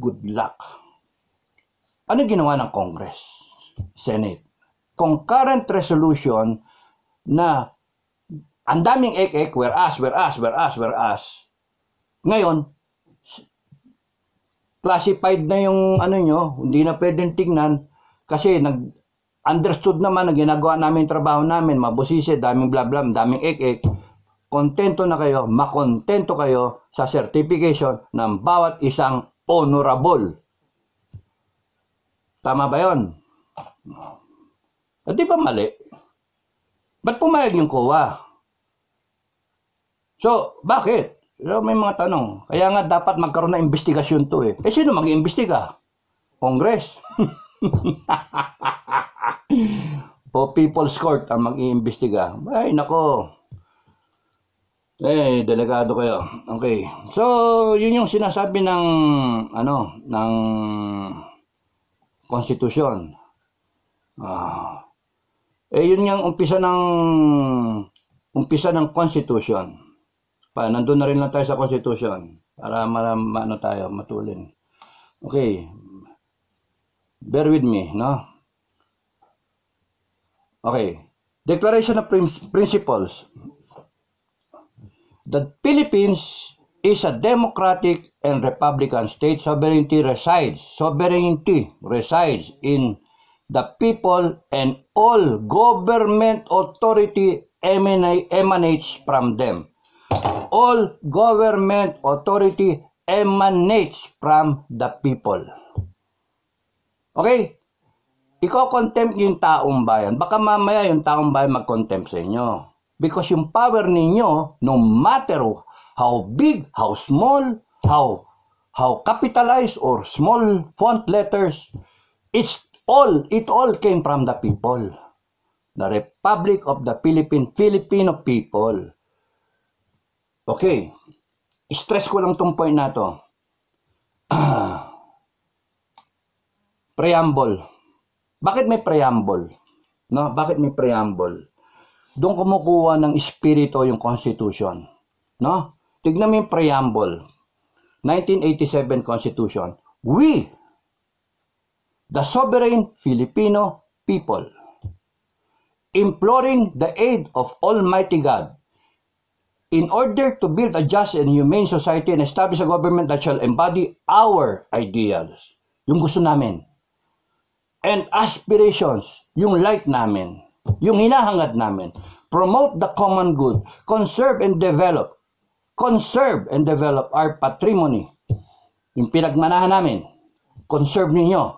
Good luck. Ano ginawa ng Congress? Senate. Concurrent resolution na ang daming ek-ek, whereas, whereas, whereas, whereas, ngayon, classified na yung ano nyo, hindi na pwedeng tingnan kasi nag understood naman na ginagawa namin trabaho namin, mabusisi, daming bla bla, daming ek-ek. Kontento na kayo, makontento kayo sa certification ng bawat isang honorable. Tama ba yon? At di ba mali? Ba't pumayag yung COA? So, bakit? So, may mga tanong. Kaya nga dapat magkaroon ng investigasyon to eh. Eh, sino mag-iimbestiga? Congress. o People's Court ang mag-iimbestiga. Ay, nako. Eh, delegado kayo. Okay. So, yun yung sinasabi ng, ano, ng konstitusyon. Ah. Eh, yun yung umpisa ng, umpisa ng konstitusyon. Pa, nandun na rin lang tayo sa Constitution para maram, ano tayo, matulin. Okay. Bear with me, no? Okay. Declaration of Principles. The Philippines is a democratic and republican state. Sovereignty resides. Sovereignty resides in the people and all government authority emanates from them all government authority emanates from the people. Okay? Iko-contempt yung taong bayan. Baka mamaya yung taong bayan mag-contempt sa inyo. Because yung power ninyo, no matter how big, how small, how how capitalized or small font letters, it's all, it all came from the people. The Republic of the Philippine Filipino people. Okay. Stress ko lang tong point na to. preamble. Bakit may preamble? No? Bakit may preamble? Doon kumukuha ng espiritu yung Constitution. No? Tignan mo yung preamble. 1987 Constitution. We, the sovereign Filipino people, imploring the aid of Almighty God in order to build a just and humane society and establish a government that shall embody our ideals. Yung gusto namin. and aspirations, yung light namin, yung hinahangad namin. Promote the common good. Conserve and develop. Conserve and develop our patrimony. Yung pinagmanahan namin. Conserve ninyo.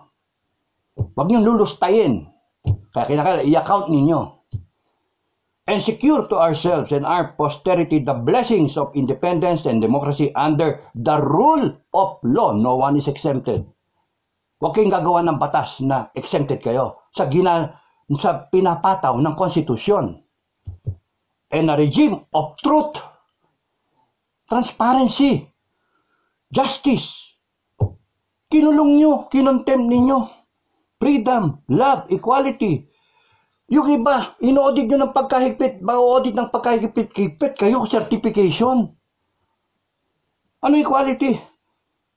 Huwag niyong lulustayin. Kaya kinakailangan i-account ninyo. And secure to ourselves and our posterity the blessings of independence and democracy under the rule of law. No one is exempted. Huwag kayong gagawa ng batas na exempted kayo sa, gina, sa pinapataw ng konstitusyon. And a regime of truth, transparency, justice. Kinulong nyo, kinontempt ninyo. Freedom, love, equality. Yung iba, ino-audit nyo ng pagkahigpit, ma-audit ng pagkahigpit-higpit kayo, certification. Ano equality?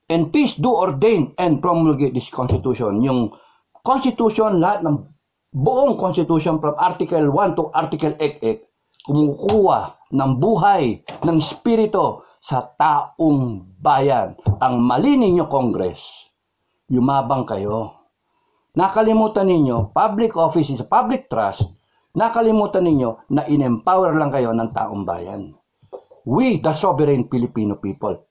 And peace do ordain and promulgate this constitution. Yung constitution, lahat ng buong constitution from Article 1 to Article 8, kumukuha ng buhay, ng spirito sa taong bayan. Ang mali ninyo, Congress, yumabang kayo. Nakalimutan ninyo, public office is public trust, nakalimutan ninyo na in-empower lang kayo ng taong bayan. We, the sovereign Filipino people,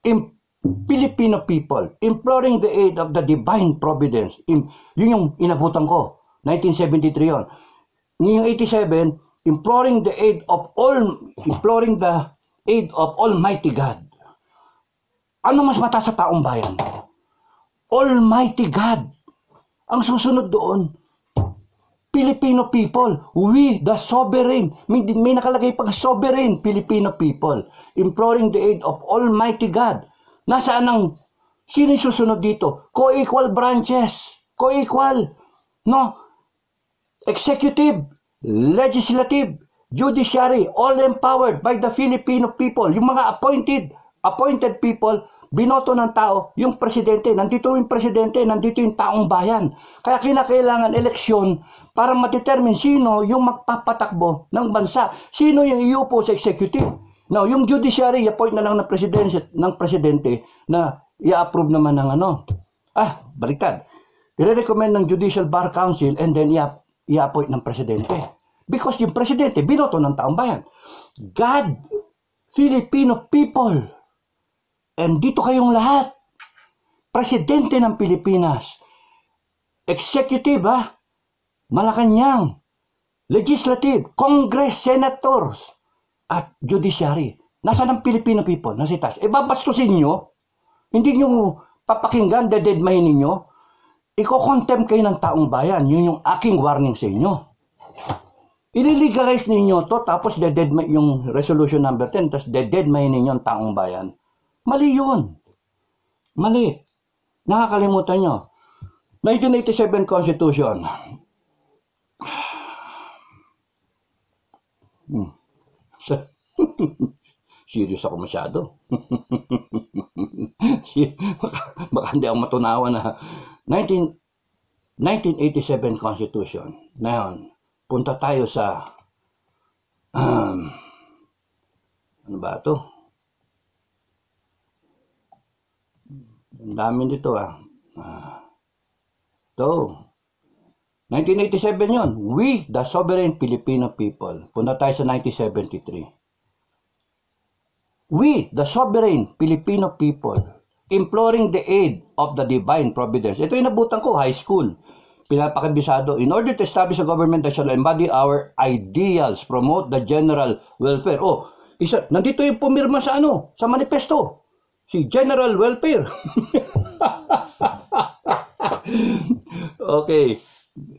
Filipino people imploring the aid of the divine providence. In, yun yung inabutan ko. 1973 yon. Ngayong 87, imploring the aid of all, imploring the aid of Almighty God. Ano mas mataas sa taong bayan? Almighty God. Ang susunod doon, Filipino people, we the sovereign, may, may nakalagay pag sovereign Filipino people, imploring the aid of Almighty God Nasaan ang, sino susunod dito? Co-equal branches. Co-equal. No? Executive, legislative, judiciary, all empowered by the Filipino people. Yung mga appointed, appointed people, binoto ng tao, yung presidente, nandito yung presidente, nandito yung taong bayan. Kaya kinakailangan eleksyon para ma-determine sino yung magpapatakbo ng bansa, sino yung iupo sa executive. Now, yung judiciary, appoint na lang ng presidente, ng presidente na i-approve naman ng ano. Ah, baliktad. I-recommend ng Judicial Bar Council and then i-appoint ng presidente. Because yung presidente, binoto ng taong bayan. God, Filipino people, and dito kayong lahat, presidente ng Pilipinas, executive ha, Malacanang, legislative, Congress, senators, at judiciary. Nasa ng Filipino people, nasa itaas. E babastusin nyo, hindi nyo papakinggan, dededmahin ninyo, iko-contempt kayo ng taong bayan. Yun yung aking warning sa inyo. Ililegalize ninyo to, tapos dededmay yung resolution number 10, tapos dededmahin ninyo ang taong bayan. Mali yun. Mali. Nakakalimutan nyo. 1987 Constitution. Hmm. Serious ako masyado. baka, baka hindi ako matunawa na 19, 1987 Constitution. Ngayon, punta tayo sa um, ano ba ito? Ang dami dito ah. ah. Ito. 1987 yon. We, the sovereign Filipino people. Punta tayo sa 1973. We, the sovereign Filipino people, imploring the aid of the divine providence. Ito yung nabutan ko, high school. Pinapakabisado. In order to establish a government that shall embody our ideals, promote the general welfare. Oh, isa, nandito yung pumirma sa ano, sa manifesto. Si General Welfare. okay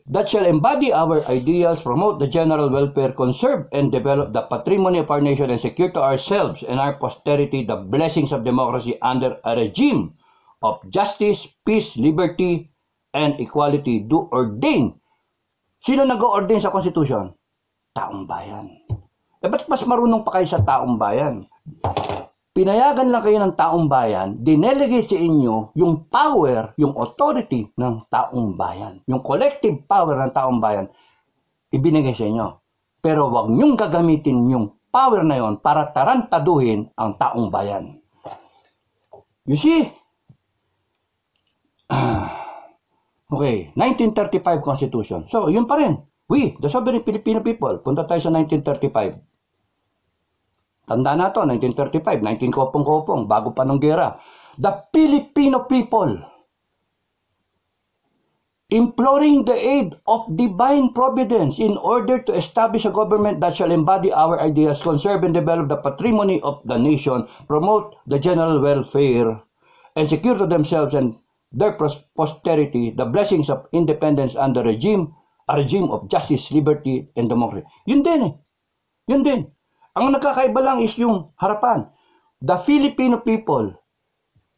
that shall embody our ideals, promote the general welfare, conserve and develop the patrimony of our nation, and secure to ourselves and our posterity the blessings of democracy under a regime of justice, peace, liberty, and equality do ordain. Sino nag-ordain sa Constitution? Taong bayan. Eh, ba't mas marunong pa kayo sa taong bayan? pinayagan lang kayo ng taong bayan, dinelegate sa inyo yung power, yung authority ng taong bayan. Yung collective power ng taong bayan, ibinigay sa inyo. Pero wag niyong gagamitin yung power na yon para tarantaduhin ang taong bayan. You see? Okay, 1935 Constitution. So, yun pa rin. We, the sovereign Filipino people. Punta tayo sa 1935. Tanda na to, 1935, 19 kopong-kopong, bago pa ng gera. The Filipino people imploring the aid of divine providence in order to establish a government that shall embody our ideas, conserve and develop the patrimony of the nation, promote the general welfare, and secure to themselves and their posterity the blessings of independence under regime, a regime of justice, liberty, and democracy. Yun din eh. Yun din. Ang nakakaiba lang is yung harapan. The Filipino people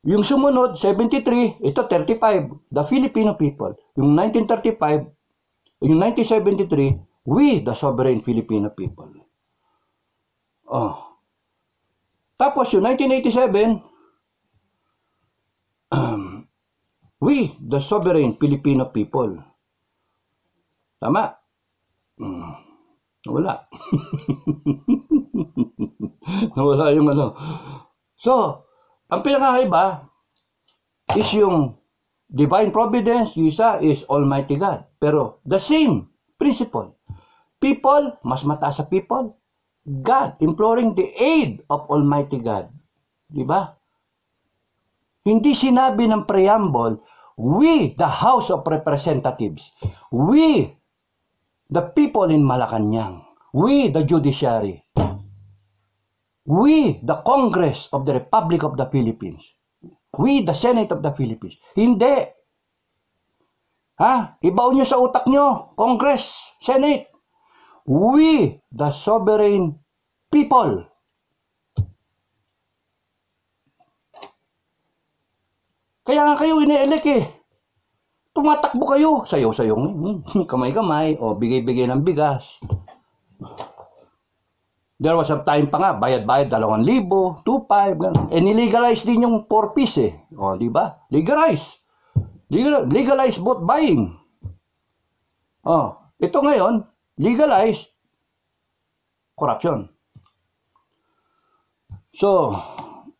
yung sumunod, 73, ito 35, the Filipino people. Yung 1935, yung 1973, we, the sovereign Filipino people. Oh. Tapos yung 1987, um, we, the sovereign Filipino people. Tama? Hmm. Wala. Nawala yung ano. So, ang pinakakaiba is yung divine providence, yung isa is Almighty God. Pero the same principle. People, mas mataas sa people. God, imploring the aid of Almighty God. Di ba? Hindi sinabi ng preamble, we, the House of Representatives, we, the people in Malacanang, we, the judiciary, We, the Congress of the Republic of the Philippines. We, the Senate of the Philippines. Hindi. Ha? Ibaw nyo sa utak nyo. Congress, Senate. We, the sovereign people. Kaya nga kayo ine-elect eh. Tumatakbo kayo. Sayaw-sayong. Hmm, kamay-kamay. O bigay-bigay ng bigas. There was a time pa nga, bayad-bayad, 2,000, 2,500, ganun. Eh, nilegalize din yung 4 piece eh. O, di ba? Legalize. Legal, legalize both buying. Oh, ito ngayon, legalize corruption. So,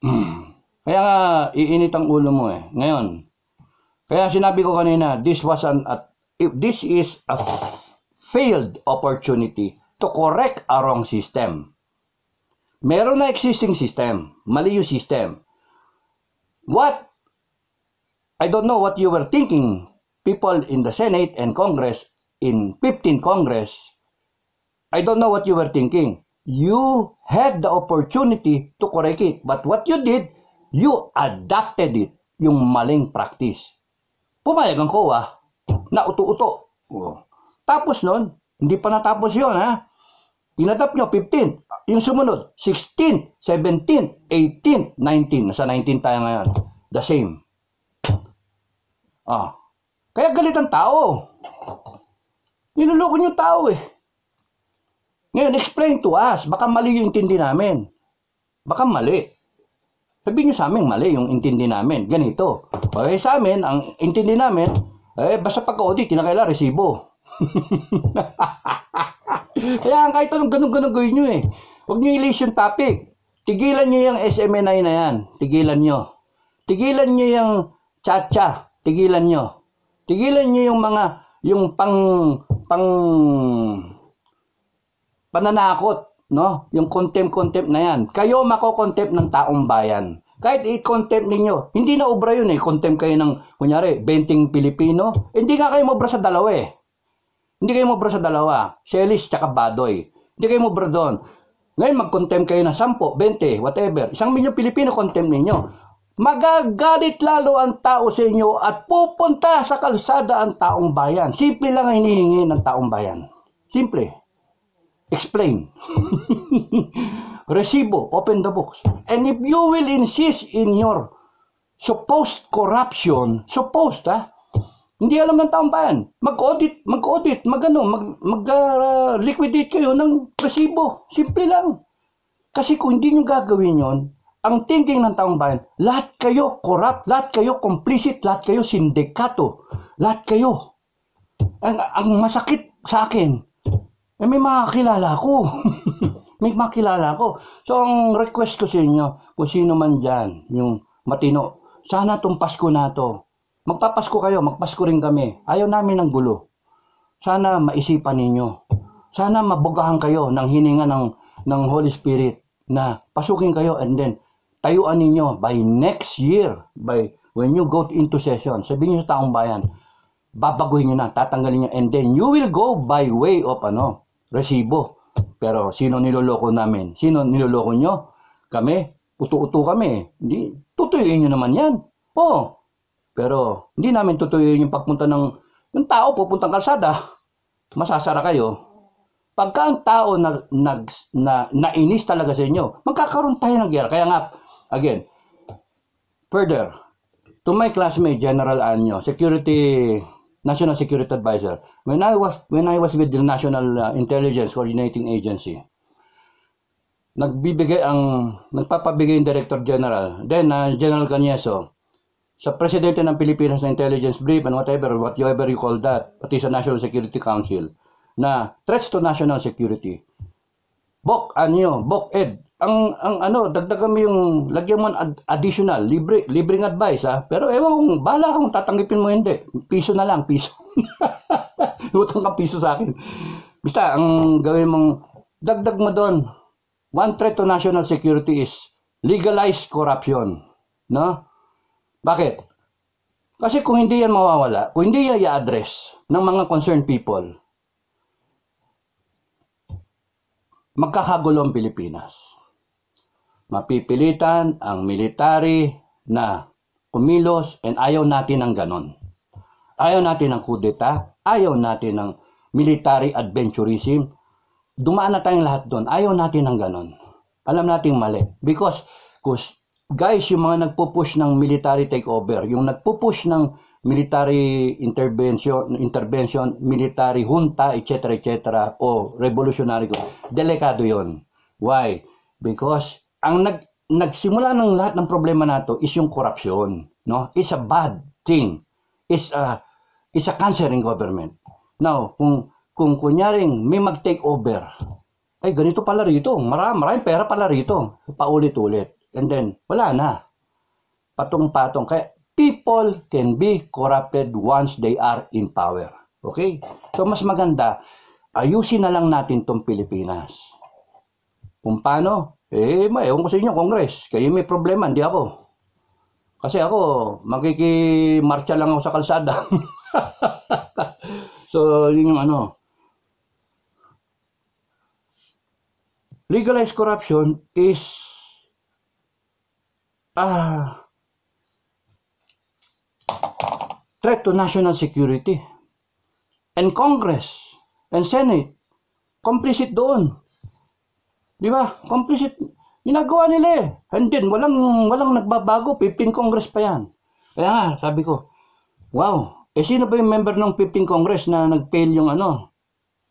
kaya nga iinit ang ulo mo eh. Ngayon, kaya sinabi ko kanina, this was an, at, if this is a failed opportunity to correct a wrong system. Meron na existing system. Mali yung system. What? I don't know what you were thinking, people in the Senate and Congress, in 15 Congress, I don't know what you were thinking. You had the opportunity to correct it. But what you did, you adapted it. Yung maling practice. Pumayag ang COA na uto-uto. Oh. Tapos nun, hindi pa natapos yon ha. Inadapt nyo 15. Yung sumunod, 16, 17, 18, 19. Nasa 19 tayo ngayon. The same. Ah. Kaya galit ang tao. Niloloko nyo tao eh. Ngayon, explain to us. Baka mali yung intindi namin. Baka mali. Sabihin nyo sa amin, mali yung intindi namin. Ganito. Okay, sa amin, ang intindi namin, eh, basta pagka-audit, kinakaila resibo. Kaya kahit anong ganun-ganun gawin nyo eh. Huwag nyo i-list yung topic. Tigilan nyo yung SMNI na yan. Tigilan nyo. Tigilan nyo yung cha-cha. Tigilan nyo. Tigilan nyo yung mga, yung pang, pang, pananakot, no? Yung contempt-contempt na yan. Kayo mako-contempt ng taong bayan. Kahit i-contempt ninyo, hindi na obra yun eh. Contempt kayo ng, kunyari, benting Pilipino. Hindi nga kayo mobra sa dalawa eh. Hindi kayo mobra sa dalawa. Celis tsaka Badoy. Hindi kayo mobra doon. Ngayon mag-contempt kayo ng 10, 20, whatever. Isang milyon Pilipino contempt ninyo. Magagalit lalo ang tao sa inyo at pupunta sa kalsada ang taong bayan. Simple lang ang hinihingi ng taong bayan. Simple. Explain. Resibo, open the books. And if you will insist in your supposed corruption, supposed ha, hindi alam ng taong bayan. Mag-audit, mag-audit, mag-ano, mag-liquidate uh, kayo ng resibo. Simple lang. Kasi kung hindi nyo gagawin yon, ang thinking ng taong bayan, lahat kayo corrupt, lahat kayo complicit, lahat kayo sindikato, lahat kayo. Ang, ang masakit sa akin, eh, may mga kilala ko. may mga kilala ko. So, ang request ko sa inyo, kung sino man dyan, yung matino, sana itong Pasko na to, Magpapasko kayo, magpasko rin kami. Ayaw namin ng gulo. Sana maisipan ninyo. Sana mabugahan kayo ng hininga ng, ng Holy Spirit na pasukin kayo and then tayuan ninyo by next year, by when you go into session, sabihin nyo sa taong bayan, babaguhin nyo na, tatanggalin nyo, and then you will go by way of ano, resibo. Pero sino niloloko namin? Sino niloloko nyo? Kami? Uto-uto kami. Hindi, tutuyuin nyo naman yan. Oo. Pero hindi namin tutuyuin yung pagpunta ng yung tao pupuntang kalsada. Masasara kayo. Pagka ang tao na, nag, na, nainis talaga sa inyo, magkakaroon tayo ng gera. Kaya nga, again, further, to my classmate, General Anyo, Security, National Security Advisor, when I was, when I was with the National uh, Intelligence Coordinating Agency, nagbibigay ang, nagpapabigay yung Director General, then uh, General Canyeso, sa Presidente ng Pilipinas na Intelligence Brief and whatever, whatever you call that, pati sa National Security Council, na threats to national security. Bok, ano Bok Ed, ang, ang ano, dagdagan mo yung, lagyan mo ad, additional, libre, libreng advice ha. Pero ewan kung, bala kung tatanggipin mo hindi. Piso na lang, piso. Utang ka piso sa akin. Basta, ang gawin mong, dagdag mo doon, one threat to national security is legalized corruption. No? Bakit? Kasi kung hindi yan mawawala, kung hindi yan i-address ng mga concerned people, magkakagulo ang Pilipinas. Mapipilitan ang military na kumilos and ayaw natin ng ganon. Ayaw natin ng kudeta, ayaw natin ng military adventurism. Dumaan na tayong lahat doon. Ayaw natin ng ganon. Alam nating mali. Because, because guys, yung mga nagpo-push ng military takeover, yung nagpo-push ng military intervention, intervention, military junta, etc., etc., o revolutionary, delikado yon. Why? Because ang nag, nagsimula ng lahat ng problema nato is yung corruption. No? It's a bad thing. It's a, it's a cancer in government. Now, kung, kung kunyaring may mag-take over, ay ganito pala rito, marami, maraming pera pala rito, paulit-ulit. And then, wala na. Patong-patong. Kaya, people can be corrupted once they are in power. Okay? So, mas maganda, ayusin na lang natin tong Pilipinas. Kung paano? Eh, ewan ko sa inyo, Congress. Kayo may problema, hindi ako. Kasi ako, makikimarcha lang ako sa kalsada. so, yun yung ano. Legalized corruption is ah, threat to national security. And Congress and Senate, complicit doon. Di ba? Complicit. Ginagawa nila eh. And then, walang, walang nagbabago. 15 Congress pa yan. Kaya nga, sabi ko, wow. Eh, sino ba yung member ng 15 Congress na nag-fail yung ano?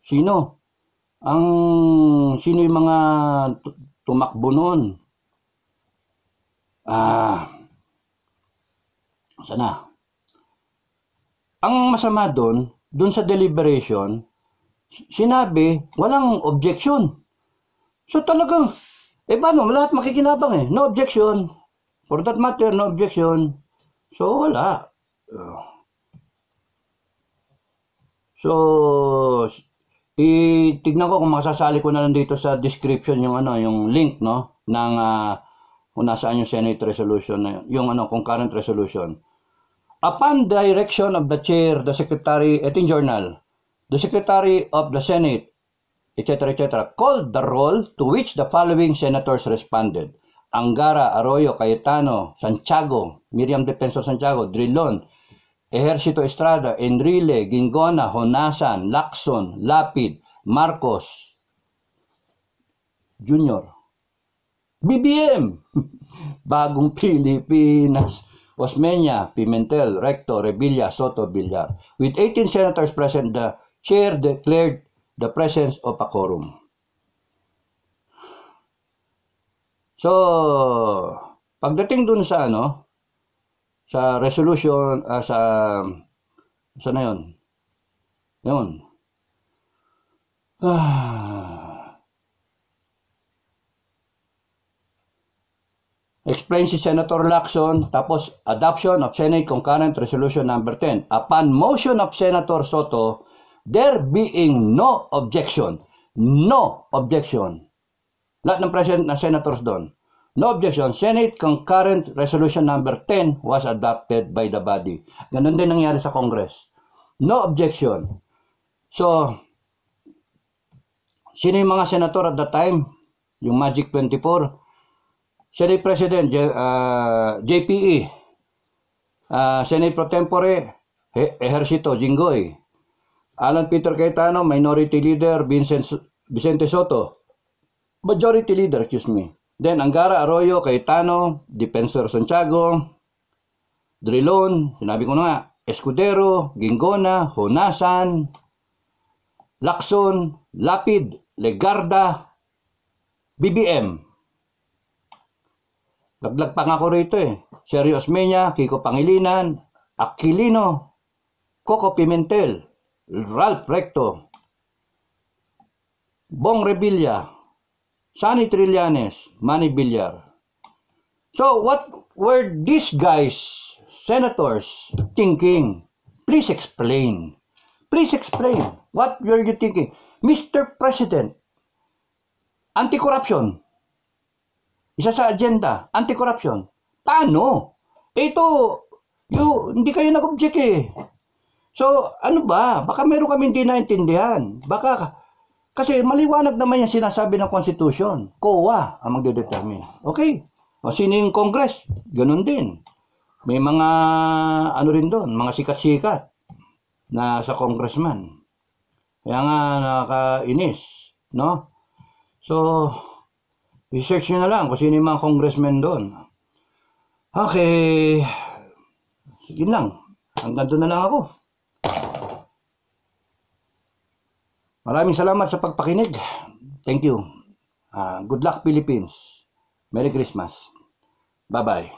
Sino? Ang, sino yung mga tumakbo noon? Ah, sana. Ang masama doon, doon sa deliberation, sinabi, walang objection. So talagang, eh paano, lahat makikinabang eh. No objection. For that matter, no objection. So wala. So, itignan ko kung masasali ko na lang dito sa description yung ano, yung link no ng uh, kung nasaan yung Senate resolution na yun, yung ano, concurrent resolution. Upon direction of the chair, the secretary, ito journal, the secretary of the Senate, etc., etc., called the roll to which the following senators responded. Angara, Arroyo, Cayetano, Santiago, Miriam Defensor Santiago, Drilon, Ejercito Estrada, Enrile, Gingona, Honasan, Lacson, Lapid, Marcos, Junior, BBM, Bagong Pilipinas, Osmeña, Pimentel, Recto, Revilla, Soto, Villar. With 18 senators present, the chair declared the presence of a quorum. So, pagdating dun sa ano, sa resolution, uh, sa, sa na yun? Yun. Ah, explain si Senator Lacson, tapos adoption of Senate Concurrent Resolution number 10. Upon motion of Senator Soto, there being no objection, no objection. Lahat ng president na senators doon. No objection. Senate Concurrent Resolution number 10 was adopted by the body. Ganon din nangyari sa Congress. No objection. So, sino yung mga senator at that time? Yung Magic 24. Senate President J- uh, JPE. Uh, Senate Pro Tempore Ejercito Jinggoy. Alan Peter Cayetano, Minority Leader Vincent, Vicente Soto. Majority Leader, excuse me. Then Angara Arroyo, Cayetano, Defensor Santiago, Drilon, sinabi ko na nga, Escudero, Gingona, Honasan, Lacson, Lapid, Legarda, BBM. Laglag pa nga ako rito eh. Sergio Osmeña, Kiko Pangilinan, Aquilino, Coco Pimentel, Ralph Recto, Bong Revilla, Sunny Trillanes, Manny Villar. So what were these guys, senators, thinking? Please explain. Please explain. What were you thinking? Mr. President, anti-corruption. Isa sa agenda, anti-corruption. Paano? Ito, you, hindi kayo nag-object eh. So, ano ba? Baka meron kami hindi naintindihan. Baka, kasi maliwanag naman yung sinasabi ng Constitution. COA ang magdedetermine. Okay. O sino yung Congress? Ganun din. May mga, ano rin doon, mga sikat-sikat na sa congressman. Kaya nga nakakainis, no? So, research nyo na lang kung sino yung mga congressmen doon. Okay. Sige lang. Hanggang doon na lang ako. Maraming salamat sa pagpakinig. Thank you. Ah, good luck Philippines. Merry Christmas. Bye-bye.